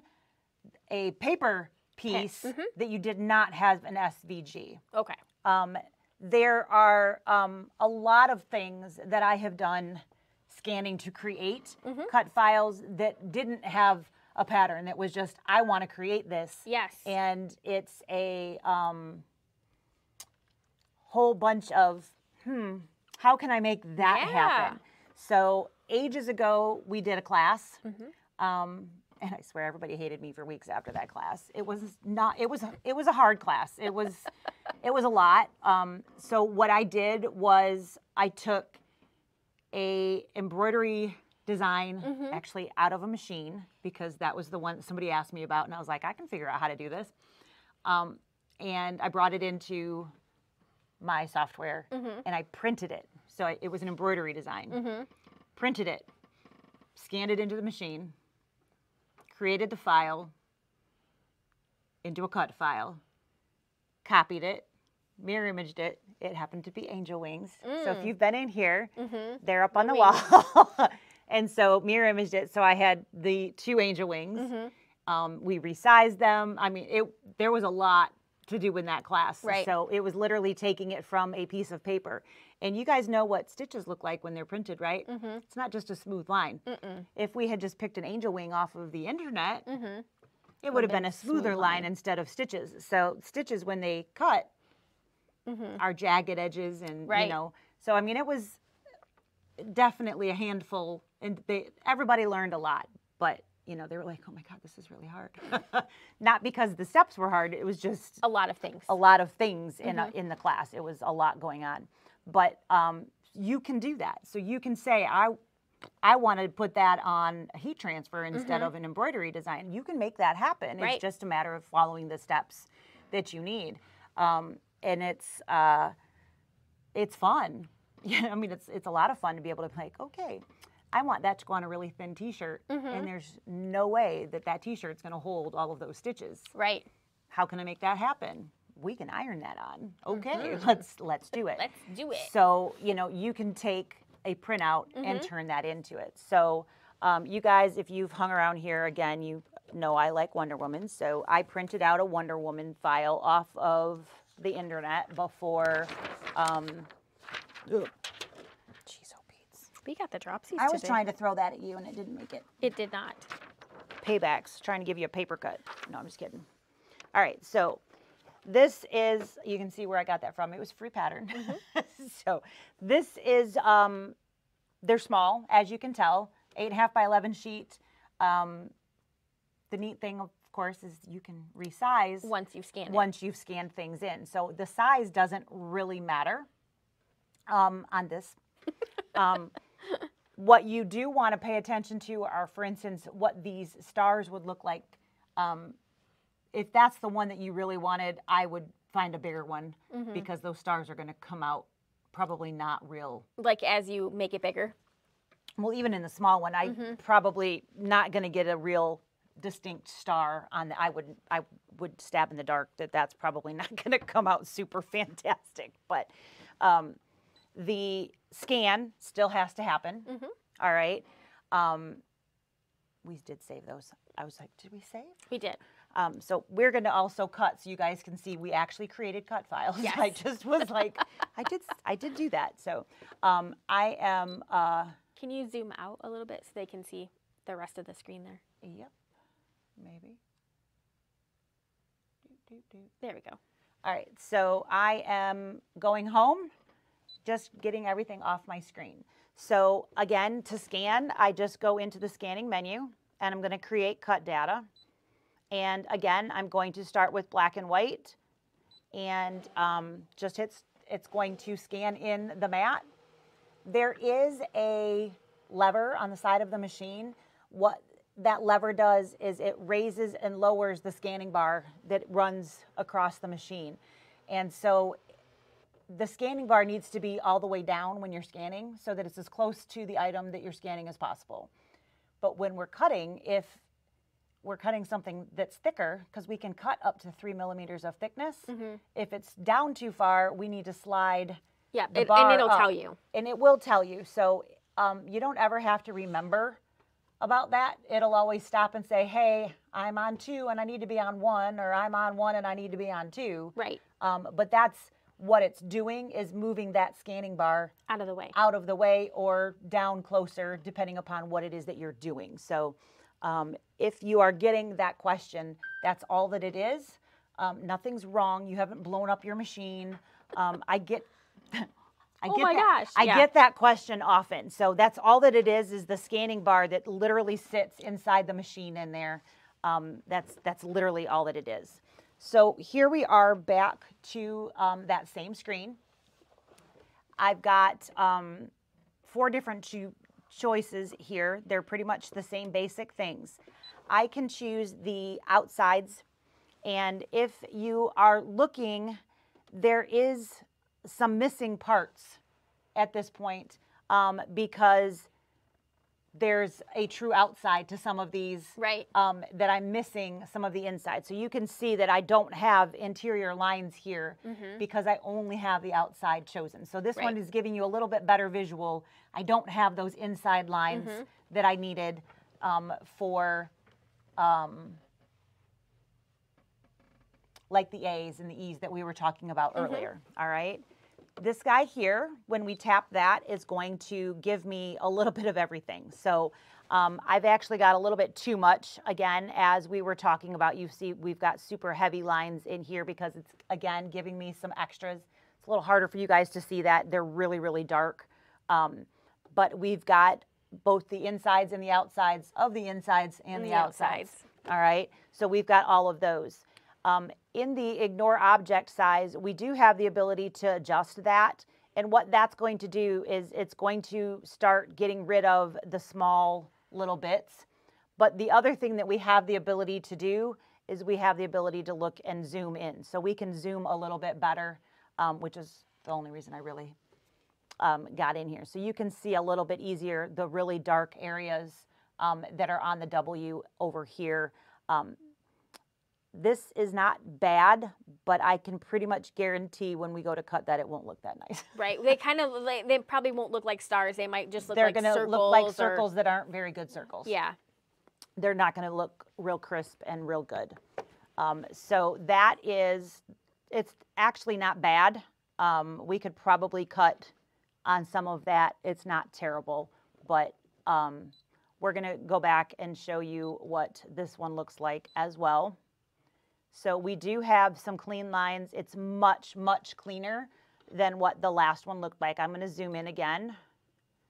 Speaker 2: a paper piece that you did not have an SVG.
Speaker 1: Okay.
Speaker 2: Um, there are um, a lot of things that I have done scanning to create cut files that didn't have a pattern. That was just I want to create this,
Speaker 1: Yes.
Speaker 2: and it's a um, whole bunch of hmm, how can I make that
Speaker 1: Yeah.
Speaker 2: happen? So ages ago, we did a class. Um, and I swear everybody hated me for weeks after that class. It was not. It was. It was a hard class. It was. it was a lot. Um, so what I did was I took a embroidery design actually out of a machine because that was the one that somebody asked me about, and I was like, I can figure out how to do this. Um, and I brought it into my software and I printed it. So I, it was an embroidery design. Printed it, scanned it into the machine, created the file into a cut file, copied it, mirror imaged it. It happened to be angel wings. So if mm. you've been in here, mm-hmm. they're up on the wall. and so mirror imaged it. So I had the two angel wings. Mm-hmm. Um, we resized them. I mean, it there was a lot to do in that class.
Speaker 1: Right.
Speaker 2: So it was literally taking it from a piece of paper. And you guys know what stitches look like when they're printed, right? Mm-hmm. It's not just a smooth line. If we had just picked an angel wing off of the internet, mm-hmm. it would have been a smoother line instead of stitches. So stitches, when they cut, mm-hmm. are jagged edges, and
Speaker 1: Right.
Speaker 2: you know. So I mean, it was definitely a handful, and they everybody learned a lot. But you know, they were like, "Oh my God, this is really hard." Not because the steps were hard; it was just
Speaker 1: A lot of things.
Speaker 2: a lot of things in a, in the class. It was a lot going on, but um, you can do that. So you can say, "I." I want to put that on a heat transfer instead of an embroidery design. You can make that happen.
Speaker 1: Right.
Speaker 2: It's just a matter of following the steps that you need, um, and it's uh, it's fun. Yeah, I mean, it's it's a lot of fun to be able to be like, okay, I want that to go on a really thin T-shirt, and there's no way that that T-shirt's going to hold all of those stitches.
Speaker 1: right.
Speaker 2: How can I make that happen? We can iron that on. Okay, let's let's do it.
Speaker 1: Let's do it.
Speaker 2: So you know, you can take a printout and turn that into it. So um, you guys, if you've hung around here again, you know I like Wonder Woman. So I printed out a Wonder Woman file off of the internet before. Um. Jeez, oh Pete's.
Speaker 1: We got the dropsies
Speaker 2: I was
Speaker 1: today.
Speaker 2: trying to throw that at you and it didn't make it.
Speaker 1: It did not.
Speaker 2: Paybacks, trying to give you a paper cut. No, I'm just kidding. All right, so this is, you can see where I got that from. It was free pattern. so this is, um, they're small, as you can tell, eight and a half by 11 sheet. Um, the neat thing, of course, is you can resize
Speaker 1: Once you've scanned it.
Speaker 2: once you've scanned things in. So the size doesn't really matter um, on this. um, what you do want to pay attention to are, for instance, what these stars would look like. Um, if that's the one that you really wanted, I would find a bigger one because those stars are going to come out probably not real
Speaker 1: Like as you make it bigger.
Speaker 2: well, even in the small one, I probably not going to get a real distinct star on the. I would I would stab in the dark that that's probably not going to come out super fantastic. But um, the scan still has to happen. All right. Um, we did save those. I was like, did we save?
Speaker 1: We did.
Speaker 2: Um, so we're going to also cut so you guys can see we actually created cut files. I just was like, I did I did do that. So um, I am. Uh,
Speaker 1: Can you zoom out a little bit so they can see the rest of the screen there?
Speaker 2: Yep, maybe.
Speaker 1: There we go.
Speaker 2: All right, so I am going home, just getting everything off my screen. So again, to scan, I just go into the scanning menu and I'm going to create cut data. And again, I'm going to start with black and white and um, just hits, it's going to scan in the mat. There is a lever on the side of the machine. What that lever does is it raises and lowers the scanning bar that runs across the machine. And so the scanning bar needs to be all the way down when you're scanning so that it's as close to the item that you're scanning as possible. But when we're cutting, if we're cutting something that's thicker, because we can cut up to three millimeters of thickness, if it's down too far, we need to slide
Speaker 1: Yeah,
Speaker 2: the
Speaker 1: it,
Speaker 2: bar
Speaker 1: and it'll
Speaker 2: up.
Speaker 1: tell you.
Speaker 2: And it will tell you. So um, you don't ever have to remember about that. It'll always stop and say, hey, I'm on two and I need to be on one, or I'm on one and I need to be on two.
Speaker 1: Right.
Speaker 2: Um, but that's what it's doing is moving that scanning bar
Speaker 1: Out of the way.
Speaker 2: out of the way or down closer, depending upon what it is that you're doing. So, um, if you are getting that question, that's all that it is. Um, nothing's wrong. You haven't blown up your machine. Um, I get I
Speaker 1: Oh
Speaker 2: get
Speaker 1: my
Speaker 2: that.
Speaker 1: gosh,
Speaker 2: I
Speaker 1: yeah.
Speaker 2: get that question often. So that's all that it is is the scanning bar that literally sits inside the machine in there. Um, that's that's literally all that it is. So here we are back to um, that same screen. I've got um, four different choices here. They're pretty much the same basic things. I can choose the outsides, and if you are looking, there is some missing parts at this point um, because there's a true outside to some of these
Speaker 1: Right.
Speaker 2: um, that I'm missing some of the inside. So you can see that I don't have interior lines here because I only have the outside chosen. So this one
Speaker 1: Mm-hmm.
Speaker 2: Is giving you a little bit better visual. I don't have those inside lines
Speaker 1: Mm-hmm.
Speaker 2: that I needed um, for um, like the A's and the E's that we were talking about
Speaker 1: Mm-hmm.
Speaker 2: earlier. All right. This guy here, when we tap that, is going to give me a little bit of everything. So um, I've actually got a little bit too much. Again, as we were talking about, you see we've got super heavy lines in here because it's, again, giving me some extras. It's a little harder for you guys to see that. They're really, really dark. Um, but we've got both the insides and the outsides of the insides and the,
Speaker 1: the
Speaker 2: outsides.
Speaker 1: outsides.
Speaker 2: All right. So we've got all of those. Um, in the ignore object size, we do have the ability to adjust that. And what that's going to do is it's going to start getting rid of the small little bits. But the other thing that we have the ability to do is we have the ability to look and zoom in. So we can zoom a little bit better, um, which is the only reason I really um, got in here. So you can see a little bit easier the really dark areas um, that are on the W over here. This is not bad, but I can pretty much guarantee when we go to cut that it won't look that nice.
Speaker 1: Right. They kind of like, they probably won't look like stars. They might just look
Speaker 2: They're
Speaker 1: like
Speaker 2: going to
Speaker 1: circles.
Speaker 2: look like
Speaker 1: or-
Speaker 2: circles that aren't very good circles.
Speaker 1: Yeah.
Speaker 2: They're not going to look real crisp and real good. Um, so that is, it's actually not bad. Um, we could probably cut on some of that. It's not terrible, but um, we're going to go back and show you what this one looks like as well. So we do have some clean lines. It's much, much cleaner than what the last one looked like. I'm going to zoom in again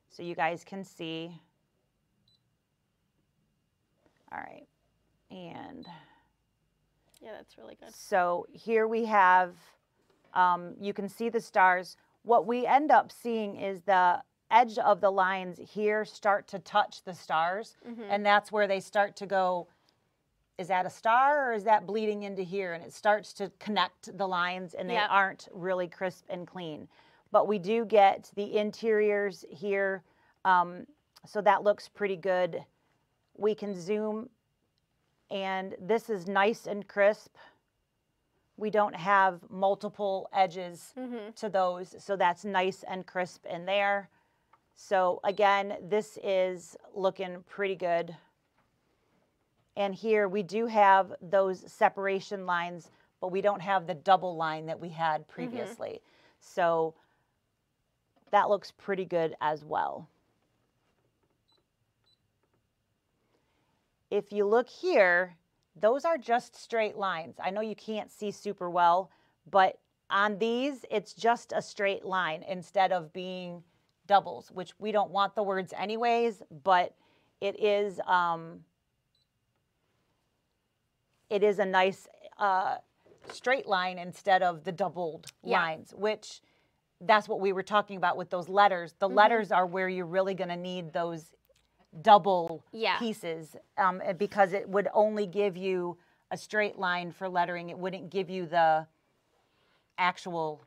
Speaker 2: so you guys can see. All right. And
Speaker 1: Yeah, that's really good.
Speaker 2: so here we have, um, you can see the stars. What we end up seeing is the edge of the lines here start to touch the stars. And that's where they start to go, is that a star or is that bleeding into here? And it starts to connect the lines and they
Speaker 1: Yep.
Speaker 2: aren't really crisp and clean. But we do get the interiors here. Um, so that looks pretty good. We can zoom and this is nice and crisp. We don't have multiple edges
Speaker 1: Mm-hmm.
Speaker 2: to those, so that's nice and crisp in there. So again, this is looking pretty good. And here we do have those separation lines, but we don't have the double line that we had previously. So that looks pretty good as well. If you look here, those are just straight lines. I know you can't see super well, but on these, it's just a straight line instead of being doubles, which we don't want the words anyways, but it is, um, it is a nice uh, straight line instead of the doubled
Speaker 1: Yeah.
Speaker 2: lines, which that's what we were talking about with those letters. The letters are where you're really going to need those double
Speaker 1: Yeah.
Speaker 2: pieces um, because it would only give you a straight line for lettering. It wouldn't give you the actual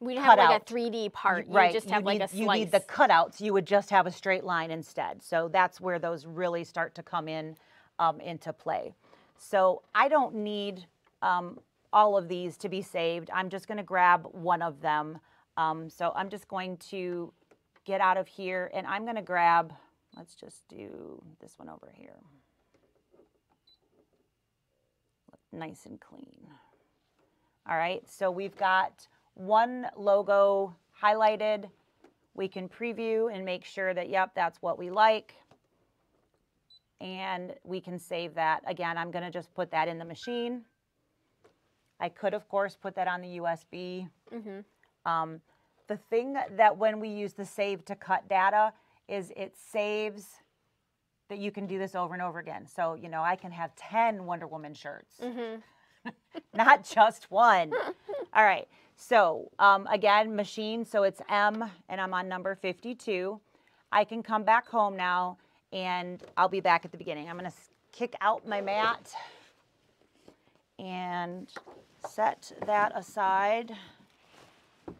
Speaker 1: We have like a 3D part. You
Speaker 2: right.
Speaker 1: just have
Speaker 2: you
Speaker 1: like
Speaker 2: need,
Speaker 1: a
Speaker 2: you need the cutouts. You would just have a straight line instead. So that's where those really start to come in um, into play. So I don't need um, all of these to be saved. I'm just going to grab one of them. Um, so I'm just going to get out of here and I'm going to grab, let's just do this one over here. Look nice and clean. All right, so we've got one logo highlighted. We can preview and make sure that, yep, that's what we like. And we can save that. Again, I'm gonna just put that in the machine. I could, of course, put that on the USB.
Speaker 1: Mhm.
Speaker 2: Um, the thing that when we use the save to cut data is it saves that you can do this over and over again. So, you know, I can have 10 Wonder Woman shirts, not just one. All right. So, um, again, machine. So it's M, and I'm on number 52. I can come back home now, and I'll be back at the beginning. I'm going to kick out my mat and set that aside.
Speaker 1: You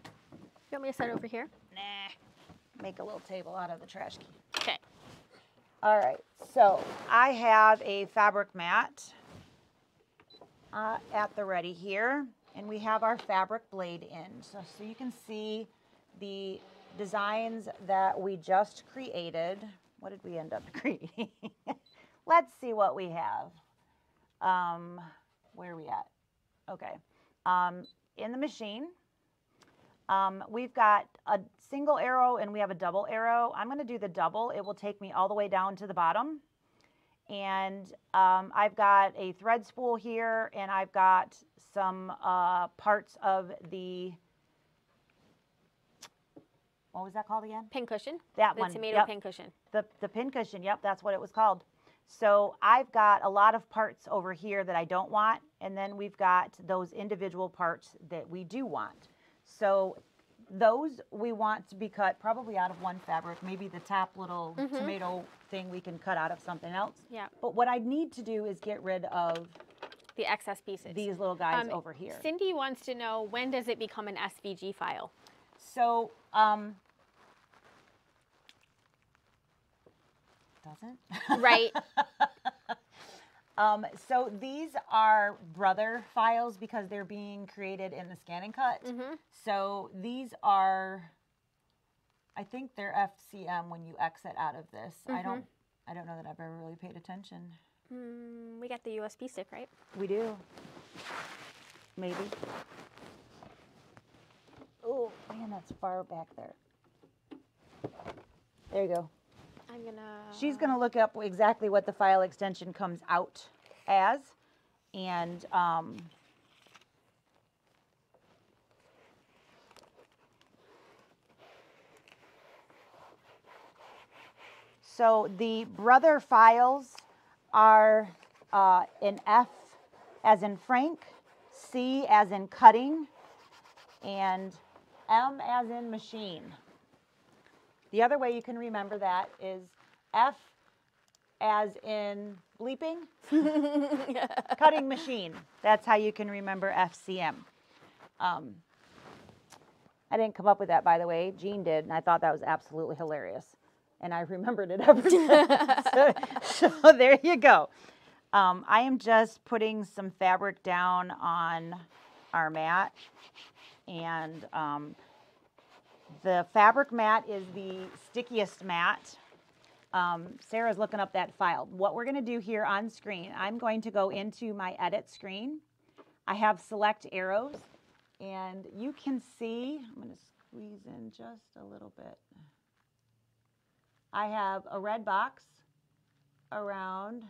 Speaker 1: want me to set it over here?
Speaker 2: Nah. Make a little table out of the trash can.
Speaker 1: Okay.
Speaker 2: All right, so I have a fabric mat uh, at the ready here, and we have our fabric blade in. So, so you can see the designs that we just created. What did we end up creating? Let's see what we have. Um, where are we at? Okay. Um, in the machine, um, we've got a single arrow and we have a double arrow. I'm going to do the double. It will take me all the way down to the bottom. And um, I've got a thread spool here and I've got some uh, parts of the, what was that called again?
Speaker 1: Pin cushion.
Speaker 2: That
Speaker 1: the
Speaker 2: one.
Speaker 1: tomato
Speaker 2: yep.
Speaker 1: pin cushion.
Speaker 2: The, the pin cushion, yep, that's what it was called. So I've got a lot of parts over here that I don't want, and then we've got those individual parts that we do want. So those we want to be cut probably out of one fabric. Maybe the top little tomato thing we can cut out of something else.
Speaker 1: Yeah.
Speaker 2: But what I need to do is get rid of
Speaker 1: The excess pieces.
Speaker 2: these little guys
Speaker 1: Um,
Speaker 2: over here.
Speaker 1: Cindy wants to know when does it become an SVG file?
Speaker 2: So, um, doesn't?
Speaker 1: Right.
Speaker 2: Um, so these are brother files because they're being created in the scan and cut.
Speaker 1: Mhm.
Speaker 2: So these are, I think they're FCM when you exit out of this. I don't, I don't know that I've ever really paid attention.
Speaker 1: Mm, we got the USB stick, right?
Speaker 2: We do. Maybe. Oh man, that's far back there. There you go.
Speaker 1: I'm gonna.
Speaker 2: She's going to look up exactly what the file extension comes out as. And um, so the brother files are uh, in F as in Frank, C as in cutting, and M as in machine. The other way you can remember that is F as in bleeping, cutting machine. That's how you can remember FCM. Um, I didn't come up with that, by the way. Jean did, and I thought that was absolutely hilarious. And I remembered it ever since. so, so there you go. Um, I am just putting some fabric down on our mat. And um, the fabric mat is the stickiest mat. Um, Sarah's looking up that file. What we're going to do here on screen, I'm going to go into my edit screen. I have select arrows, and you can see, I'm going to squeeze in just a little bit. I have a red box around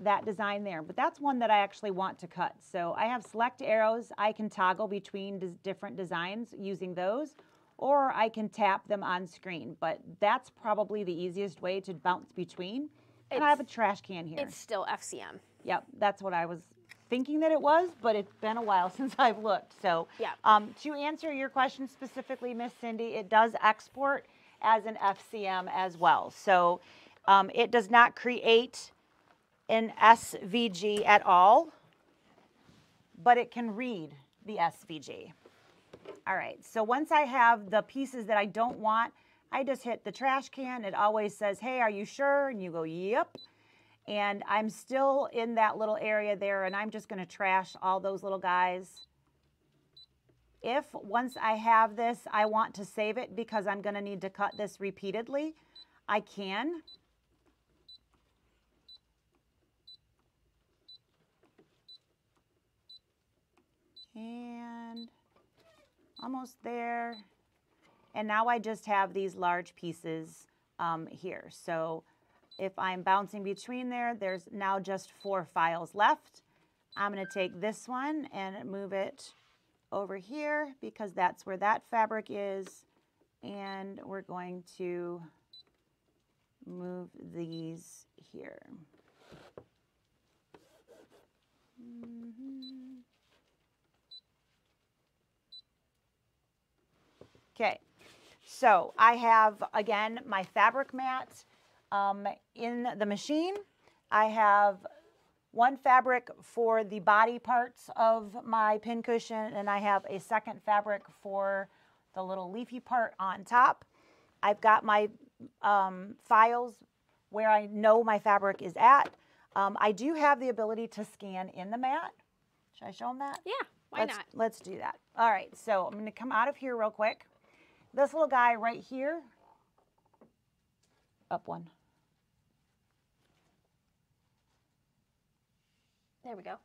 Speaker 2: that design there, but that's one that I actually want to cut. So I have select arrows. I can toggle between different designs using those, or I can tap them on screen, but that's probably the easiest way to bounce between. And I have a trash can here.
Speaker 1: It's still FCM.
Speaker 2: Yep, that's what I was thinking that it was, but it's been a while since I've looked. So,
Speaker 1: Yeah.
Speaker 2: um, to answer your question specifically, Miss Cindy, it does export as an FCM as well. So, um, it does not create an SVG at all, but it can read the SVG. All right, so once I have the pieces that I don't want, I just hit the trash can. It always says, hey, are you sure? And you go, yep. And I'm still in that little area there, and I'm just gonna trash all those little guys. If, once I have this, I want to save it because I'm gonna need to cut this repeatedly, I can. And almost there. And now I just have these large pieces um, here. So if I'm bouncing between there, there's now just four files left. I'm going to take this one and move it over here because that's where that fabric is. And we're going to move these here. Okay, so I have, again, my fabric mat um, in the machine. I have one fabric for the body parts of my pincushion, and I have a second fabric for the little leafy part on top. I've got my um, files where I know my fabric is at. Um, I do have the ability to scan in the mat. Should I show them that?
Speaker 1: Yeah, why
Speaker 2: let's,
Speaker 1: not?
Speaker 2: Let's do that. All right, so I'm going to come out of here real quick. This little guy right here, up one.
Speaker 1: There we go.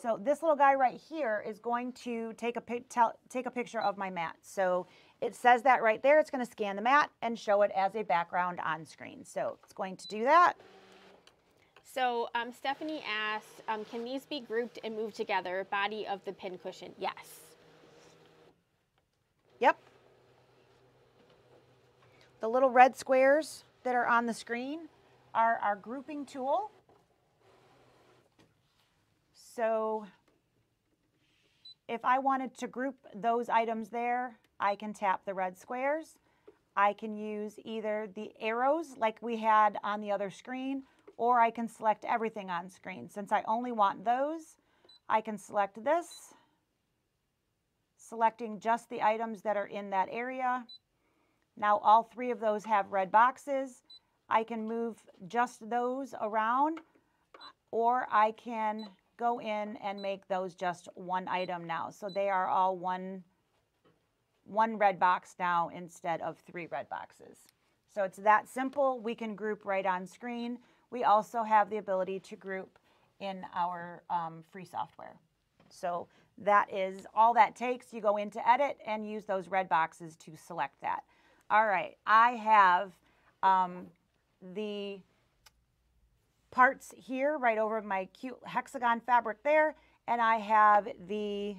Speaker 2: So this little guy right here is going to take a pic tell, take a picture of my mat. So it says that right there. It's going to scan the mat and show it as a background on screen. So it's going to do that.
Speaker 1: So um, Stephanie asked, um, can these be grouped and moved together? Body of the pincushion. Yes.
Speaker 2: Yep. The little red squares that are on the screen are our grouping tool. So if I wanted to group those items there, I can tap the red squares. I can use either the arrows like we had on the other screen, or I can select everything on screen. Since I only want those, I can select this, selecting just the items that are in that area. Now all three of those have red boxes. I can move just those around, or I can go in and make those just one item now. So they are all one, one red box now instead of three red boxes. So it's that simple. We can group right on screen. We also have the ability to group in our um, free software. So that is all that takes. You go into edit and use those red boxes to select that. All right, I have um, the parts here right over my cute hexagon fabric there. And I have the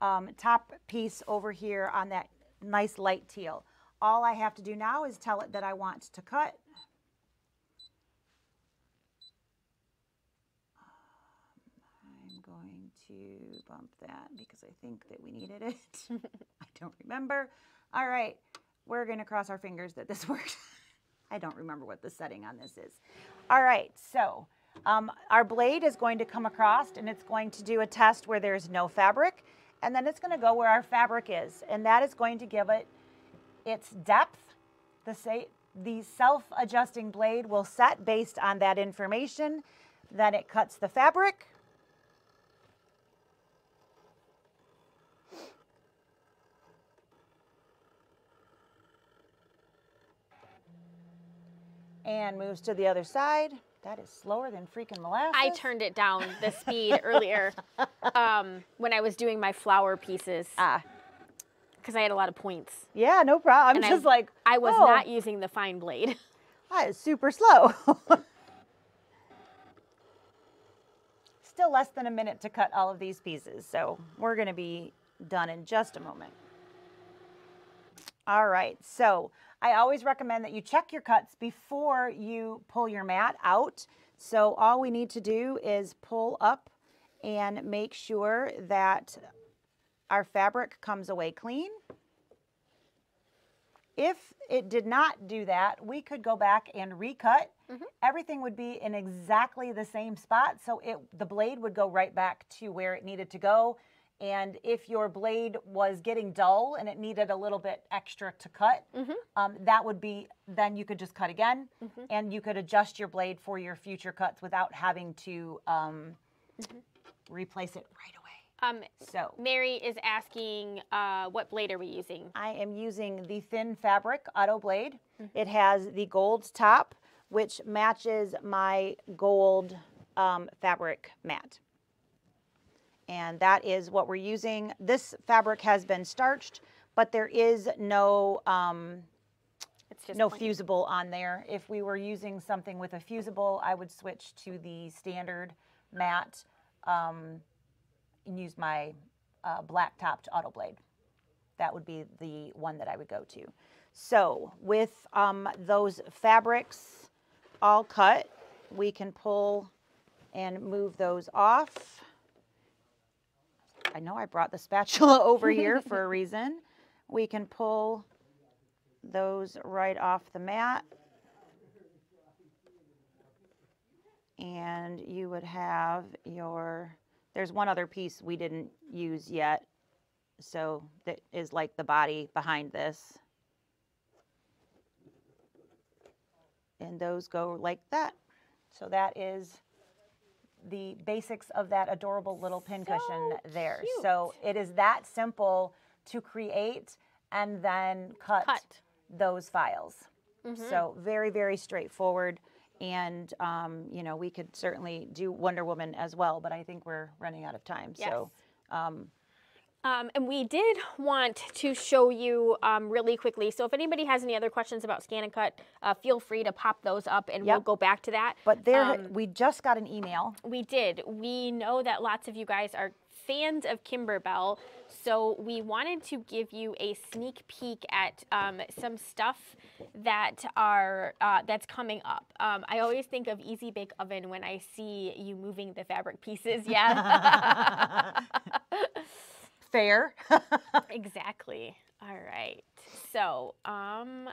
Speaker 2: um, top piece over here on that nice light teal. All I have to do now is tell it that I want to cut. I'm going to bump that because I think that we needed it. I don't remember. All right, we're going to cross our fingers that this works. I don't remember what the setting on this is. All right, so um, our blade is going to come across and it's going to do a test where there's no fabric and then it's going to go where our fabric is and that is going to give it its depth. The, the self-adjusting blade will set based on that information. Then it cuts the fabric. And moves to the other side. That is slower than freaking molasses.
Speaker 1: I turned it down the speed earlier um, when I was doing my flower pieces
Speaker 2: Ah,
Speaker 1: because I had a lot of points.
Speaker 2: yeah, no problem. I'm just
Speaker 1: I,
Speaker 2: like,
Speaker 1: I was
Speaker 2: oh,
Speaker 1: not using the fine blade.
Speaker 2: That is super slow. Still less than a minute to cut all of these pieces, so we're going to be done in just a moment. All right, so I always recommend that you check your cuts before you pull your mat out. So all we need to do is pull up and make sure that our fabric comes away clean. If it did not do that, we could go back and recut. Mm-hmm. Everything would be in exactly the same spot, so it the blade would go right back to where it needed to go. And if your blade was getting dull and it needed a little bit extra to cut, um, that would be then you could just cut again, and you could adjust your blade for your future cuts without having to um, replace it right away.
Speaker 1: Um,
Speaker 2: So
Speaker 1: Mary is asking, uh, what blade are we using?
Speaker 2: I am using the thin fabric auto blade. It has the gold top, which matches my gold um, fabric mat. And that is what we're using. This fabric has been starched, but there is no um,
Speaker 1: It's just
Speaker 2: no
Speaker 1: plain.
Speaker 2: fusible on there. If we were using something with a fusible, I would switch to the standard mat um, and use my uh, black topped auto blade. That would be the one that I would go to. So with um, those fabrics all cut, we can pull and move those off. I know I brought the spatula over here for a reason. We can pull those right off the mat. And you would have your, there's one other piece we didn't use yet. So that is like the body behind this. And those go like that. So that is the basics of that adorable little pincushion
Speaker 1: So
Speaker 2: there. So it is that simple to create and then cut,
Speaker 1: Cut.
Speaker 2: those files.
Speaker 1: Mm-hmm.
Speaker 2: So very, very straightforward. And, um, you know, we could certainly do Wonder Woman as well, but I think we're running out of time. So, um,
Speaker 1: Um, and we did want to show you um, really quickly. So if anybody has any other questions about Scan and Cut, uh, feel free to pop those up and we'll go back to that.
Speaker 2: but there,
Speaker 1: Um,
Speaker 2: we just got an email.
Speaker 1: We did. We know that lots of you guys are fans of Kimberbell, so we wanted to give you a sneak peek at um, some stuff that are uh, that's coming up. Um, I always think of Easy Bake Oven when I see you moving the fabric pieces. Yeah,
Speaker 2: Fair.
Speaker 1: exactly. All right. So um,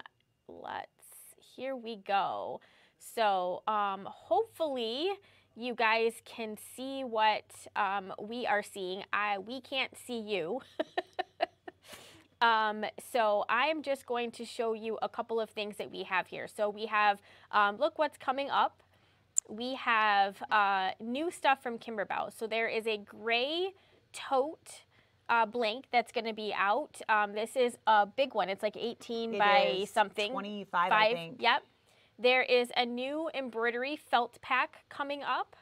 Speaker 1: let's. Here we go. So um, hopefully you guys can see what um, we are seeing. I we can't see you. um, so I'm just going to show you a couple of things that we have here. So we have um, look what's coming up. We have uh, new stuff from Kimberbell. So there is a gray tote uh, blank that's going to be out. Um, this is a big one. It's like 18
Speaker 2: It
Speaker 1: by something.
Speaker 2: 25, I think.
Speaker 1: Yep. There is a new embroidery felt pack coming up.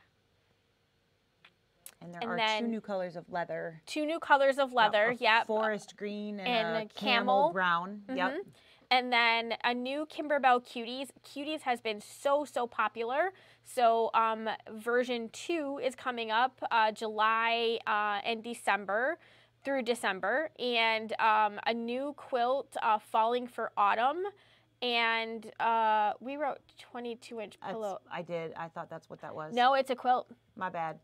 Speaker 2: And there
Speaker 1: And
Speaker 2: are two new colors of leather.
Speaker 1: Two new colors of leather.
Speaker 2: a
Speaker 1: Yep.
Speaker 2: Forest green and,
Speaker 1: and
Speaker 2: a
Speaker 1: a
Speaker 2: camel,
Speaker 1: camel.
Speaker 2: brown. Yep.
Speaker 1: Mhm. And then a new Kimberbell Cuties. Cuties has been so, so popular. So um, version two is coming up uh, July uh, and December through December. And um, a new quilt, uh, Falling for Autumn. And uh, we wrote 22 inch
Speaker 2: That's- I did. I thought that's what that was.
Speaker 1: No, it's a quilt.
Speaker 2: My bad.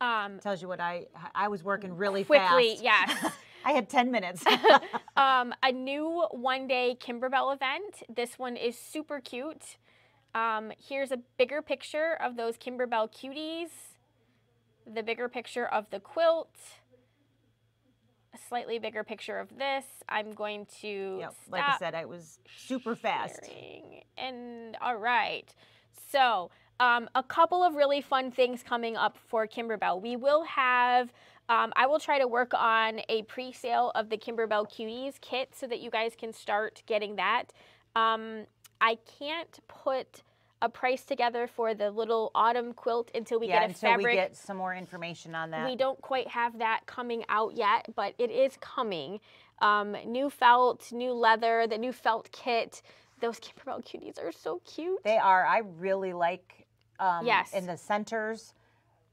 Speaker 1: Um,
Speaker 2: Tells you what I I was working really
Speaker 1: quickly,
Speaker 2: fast.
Speaker 1: yes.
Speaker 2: I had 10 minutes.
Speaker 1: um, a new one day Kimberbell event. This one is super cute. Um, here's a bigger picture of those Kimberbell cuties, the bigger picture of the quilt, a slightly bigger picture of this. I'm going to
Speaker 2: yep.
Speaker 1: stop
Speaker 2: Like I said, I was super fast.
Speaker 1: sharing. And all right. So, um, a couple of really fun things coming up for Kimberbell. We will have, um, I will try to work on a pre sale of the Kimberbell Cuties kit so that you guys can start getting that. Um, I can't put a price together for the little autumn quilt until we
Speaker 2: yeah,
Speaker 1: get a
Speaker 2: until
Speaker 1: fabric
Speaker 2: we get some more information on that.
Speaker 1: we don't quite have that coming out yet, but it is coming. Um, new felt, new leather, the new felt kit. Those Kimberbell cuties are so cute.
Speaker 2: They are. I really like um,
Speaker 1: Yes.
Speaker 2: in the centers.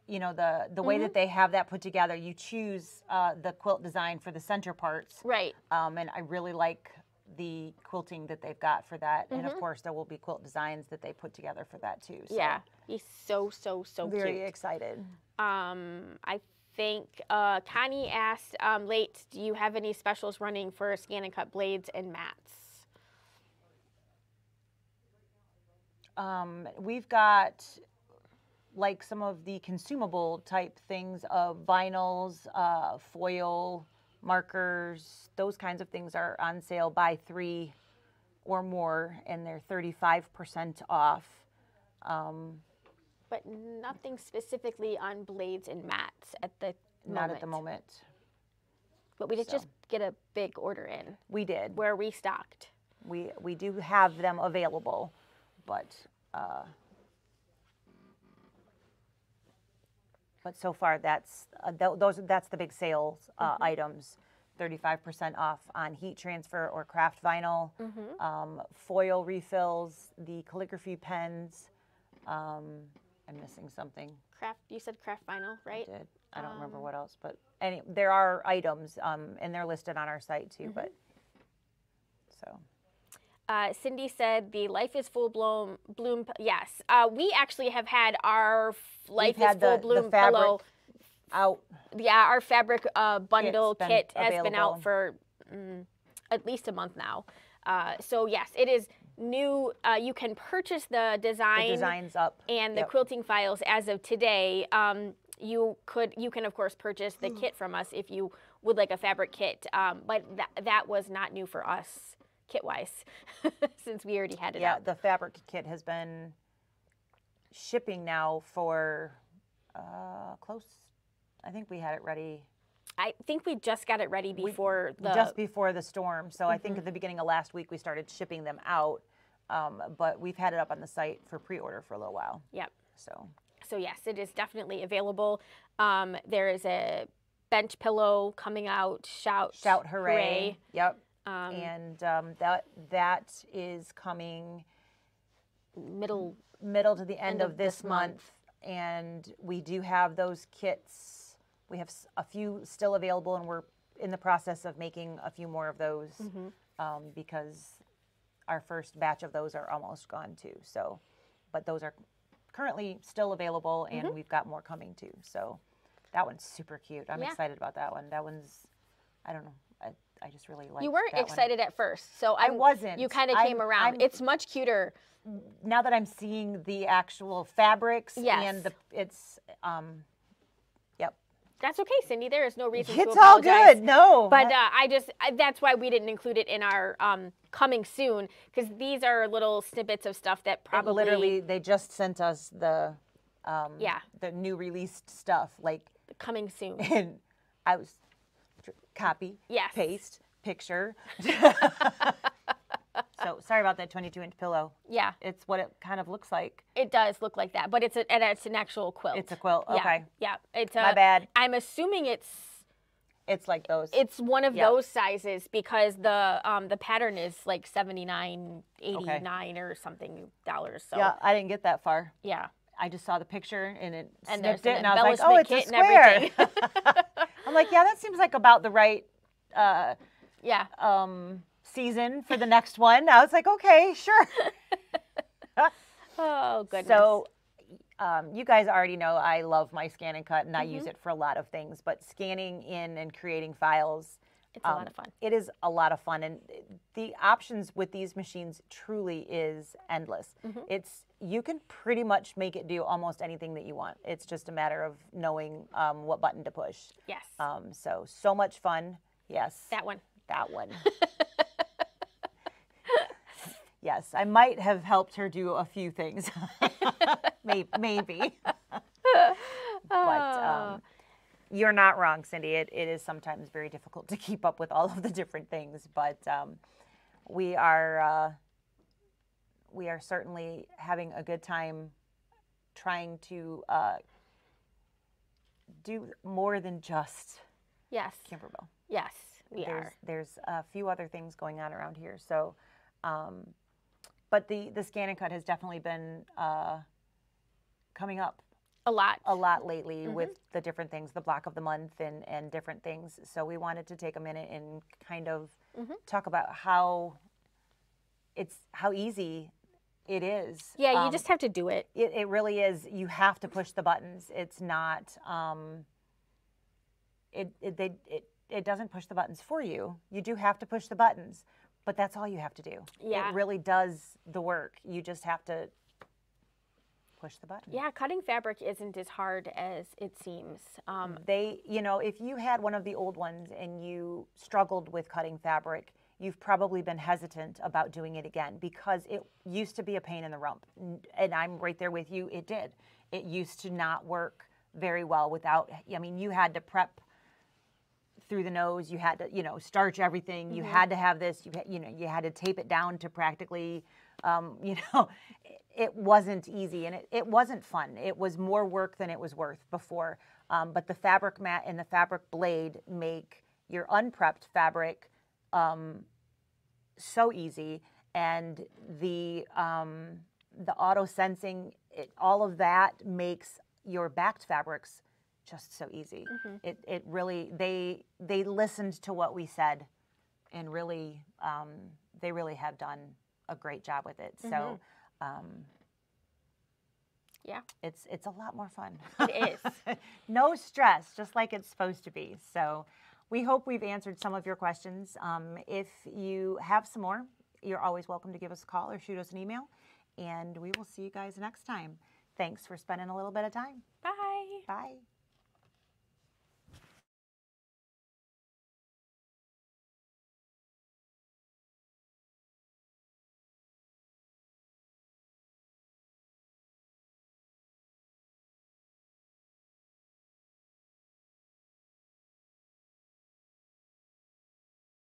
Speaker 2: You know the the way
Speaker 1: Mm-hmm.
Speaker 2: that they have that put together. You choose uh, the quilt design for the center parts,
Speaker 1: right.
Speaker 2: um, and I really like the quilting that they've got for that. And
Speaker 1: Mm-hmm.
Speaker 2: of course, there will be quilt designs that they put together for that too. So
Speaker 1: Yeah. He's so, so, so
Speaker 2: very
Speaker 1: cute.
Speaker 2: excited.
Speaker 1: Um, I think uh, Connie asked um, late, do you have any specials running for scan and cut blades and mats?
Speaker 2: Um, we've got like some of the consumable type things of vinyls, uh, foil, markers, those kinds of things are on sale. Buy three or more, and they're 35% off. Um,
Speaker 1: But nothing specifically on blades and mats at the
Speaker 2: not at the moment.
Speaker 1: But we did
Speaker 2: so.
Speaker 1: just get a big order in.
Speaker 2: We did.
Speaker 1: Where We're restocked.
Speaker 2: We we do have them available, but uh, but so far that's uh, th- those that's the big sales uh, items. 35% off on heat transfer or craft vinyl, um, foil refills, the calligraphy pens. Um, I'm missing something.
Speaker 1: Craft, you said craft vinyl, right?
Speaker 2: I did. I don't remember
Speaker 1: Um,
Speaker 2: what else, but any there are items, um, and they're listed on our site too.
Speaker 1: Mm-hmm.
Speaker 2: But so
Speaker 1: Uh, Cindy said the Life is Full Bloom Bloom. Yes, uh, we actually have had our Life is Full
Speaker 2: the- the
Speaker 1: Bloom
Speaker 2: fabric
Speaker 1: pillow.
Speaker 2: out.
Speaker 1: Yeah, our fabric uh, bundle kit has been out for mm, at least a month now. Uh, so yes, it is new. Uh, you can purchase the
Speaker 2: The
Speaker 1: design
Speaker 2: designs up.
Speaker 1: and the
Speaker 2: Yep.
Speaker 1: quilting files as of today. Um, you could you can of course purchase the
Speaker 2: Mm.
Speaker 1: kit from us if you would like a fabric kit. Um, but that was not new for us kit wise since we already had it
Speaker 2: Yeah,
Speaker 1: out.
Speaker 2: the fabric kit has been shipping now for uh, close. I think we had it ready
Speaker 1: I think we just got it ready before the Mm-hmm.
Speaker 2: just before the storm. So I think at the beginning of last week we started shipping them out. Um, but we've had it up on the site for pre-order for a little while.
Speaker 1: Yep.
Speaker 2: So
Speaker 1: So yes, it is definitely available. Um, there is a bench pillow coming out. Shout
Speaker 2: shout hooray! Yep.
Speaker 1: Um,
Speaker 2: and um, that that is coming
Speaker 1: middle.
Speaker 2: middle to the end,
Speaker 1: End
Speaker 2: of,
Speaker 1: of
Speaker 2: this month.
Speaker 1: month.
Speaker 2: and we do have those kits. We have a few still available, and we're in the process of making a few more of those
Speaker 1: Mm-hmm.
Speaker 2: um, because our first batch of those are almost gone too. So, but those are currently still available, and
Speaker 1: Mm-hmm.
Speaker 2: we've got more coming too. So, that one's super cute. I'm
Speaker 1: Yeah.
Speaker 2: excited about that one. That one's, I don't know, I, just really like.
Speaker 1: You weren't
Speaker 2: that one.
Speaker 1: excited at first, so
Speaker 2: I
Speaker 1: I'm-
Speaker 2: wasn't.
Speaker 1: You kind of
Speaker 2: I'm-
Speaker 1: came around.
Speaker 2: I'm-
Speaker 1: it's much cuter.
Speaker 2: now that I'm seeing the actual fabrics and
Speaker 1: Yes.
Speaker 2: the it's um yep.
Speaker 1: That's okay, Cindy. There is no reason
Speaker 2: It's
Speaker 1: to
Speaker 2: all good. No.
Speaker 1: But uh, I just I, that's why we didn't include it in our um, coming soon because these are little snippets of stuff that
Speaker 2: It
Speaker 1: probably
Speaker 2: literally they just sent us the um
Speaker 1: Yeah.
Speaker 2: the new released stuff like
Speaker 1: coming soon.
Speaker 2: and I was copy
Speaker 1: Yes.
Speaker 2: paste picture. so sorry about that 22 inch pillow.
Speaker 1: Yeah,
Speaker 2: It's what it kind of looks like.
Speaker 1: it does look like that, but it's a, and it's an actual quilt.
Speaker 2: It's a quilt. Okay.
Speaker 1: Yeah, it's a,
Speaker 2: My bad.
Speaker 1: I'm assuming it's
Speaker 2: It's like those.
Speaker 1: it's one of
Speaker 2: Yeah.
Speaker 1: those sizes because the um the pattern is like 79 89 or something dollars so
Speaker 2: yeah, I didn't get that far.
Speaker 1: yeah
Speaker 2: I just saw the picture and it
Speaker 1: And
Speaker 2: snipped it, and I was like, "Oh, it's a square." I'm like, "Yeah, that seems like about the right uh,
Speaker 1: yeah
Speaker 2: um, season for the next one." I was like, "Okay, sure."
Speaker 1: oh goodness
Speaker 2: so, um, you guys already know I love my scan and cut, and I
Speaker 1: Mm-hmm.
Speaker 2: use it for a lot of things. But scanning in and creating files,
Speaker 1: it's a
Speaker 2: um,
Speaker 1: lot of fun
Speaker 2: It is a lot of fun, and the options with these machines truly is endless.
Speaker 1: Mm-hmm.
Speaker 2: It's you can pretty much make it do almost anything that you want. It's just a matter of knowing um, what button to push.
Speaker 1: yes
Speaker 2: Um, so so much fun. Yes,
Speaker 1: that one
Speaker 2: that one. yes, I might have helped her do a few things. maybe, maybe. but um, you're not wrong, Cindy. It, it is sometimes very difficult to keep up with all of the different things, but um, we are uh, we are certainly having a good time trying to uh, do more than just
Speaker 1: yes
Speaker 2: Kimberbell
Speaker 1: yes we
Speaker 2: there's
Speaker 1: are
Speaker 2: there's a few other things going on around here. So, um, but the the scan and cut has definitely been uh, coming up
Speaker 1: a lot
Speaker 2: a lot lately
Speaker 1: Mm-hmm.
Speaker 2: with the different things, the block of the month and and different things. So we wanted to take a minute and kind of
Speaker 1: Mm-hmm.
Speaker 2: talk about how it's how easy it is.
Speaker 1: yeah you
Speaker 2: Um,
Speaker 1: just have to do it
Speaker 2: it, it really is. You have to push the buttons. It's not. Um, it it they it it doesn't push the buttons for you. You do have to push the buttons, but that's all you have to do.
Speaker 1: Yeah.
Speaker 2: It really does the work. You just have to push the button.
Speaker 1: yeah cutting fabric isn't as hard as it seems um,
Speaker 2: They, you know, if you had one of the old ones and you struggled with cutting fabric, you've probably been hesitant about doing it again because it used to be a pain in the rump. And I'm right there with you. It did. It used to not work very well without, I mean, you had to prep through the nose. You had to, you know, starch everything. You had to have this. You, you know, you had to tape it down to practically, um, you know, it- wasn't easy and it, it wasn't fun. It was more work than it was worth before. Um, but the fabric mat and the fabric blade make your unprepped fabric um, so easy, and the um, the auto sensing, it, all of that makes your backed fabrics just so easy.
Speaker 1: Mhm.
Speaker 2: It, it really they they listened to what we said, and really um, they really have done a great job with it. So. Um,
Speaker 1: Yeah.
Speaker 2: it's it's a lot more fun.
Speaker 1: It is.
Speaker 2: no stress, just like it's supposed to be. So, we hope we've answered some of your questions. Um, if you have some more, you're always welcome to give us a call or shoot us an email, and we will see you guys next time. Thanks for spending a little bit of time.
Speaker 1: Bye.
Speaker 2: Bye.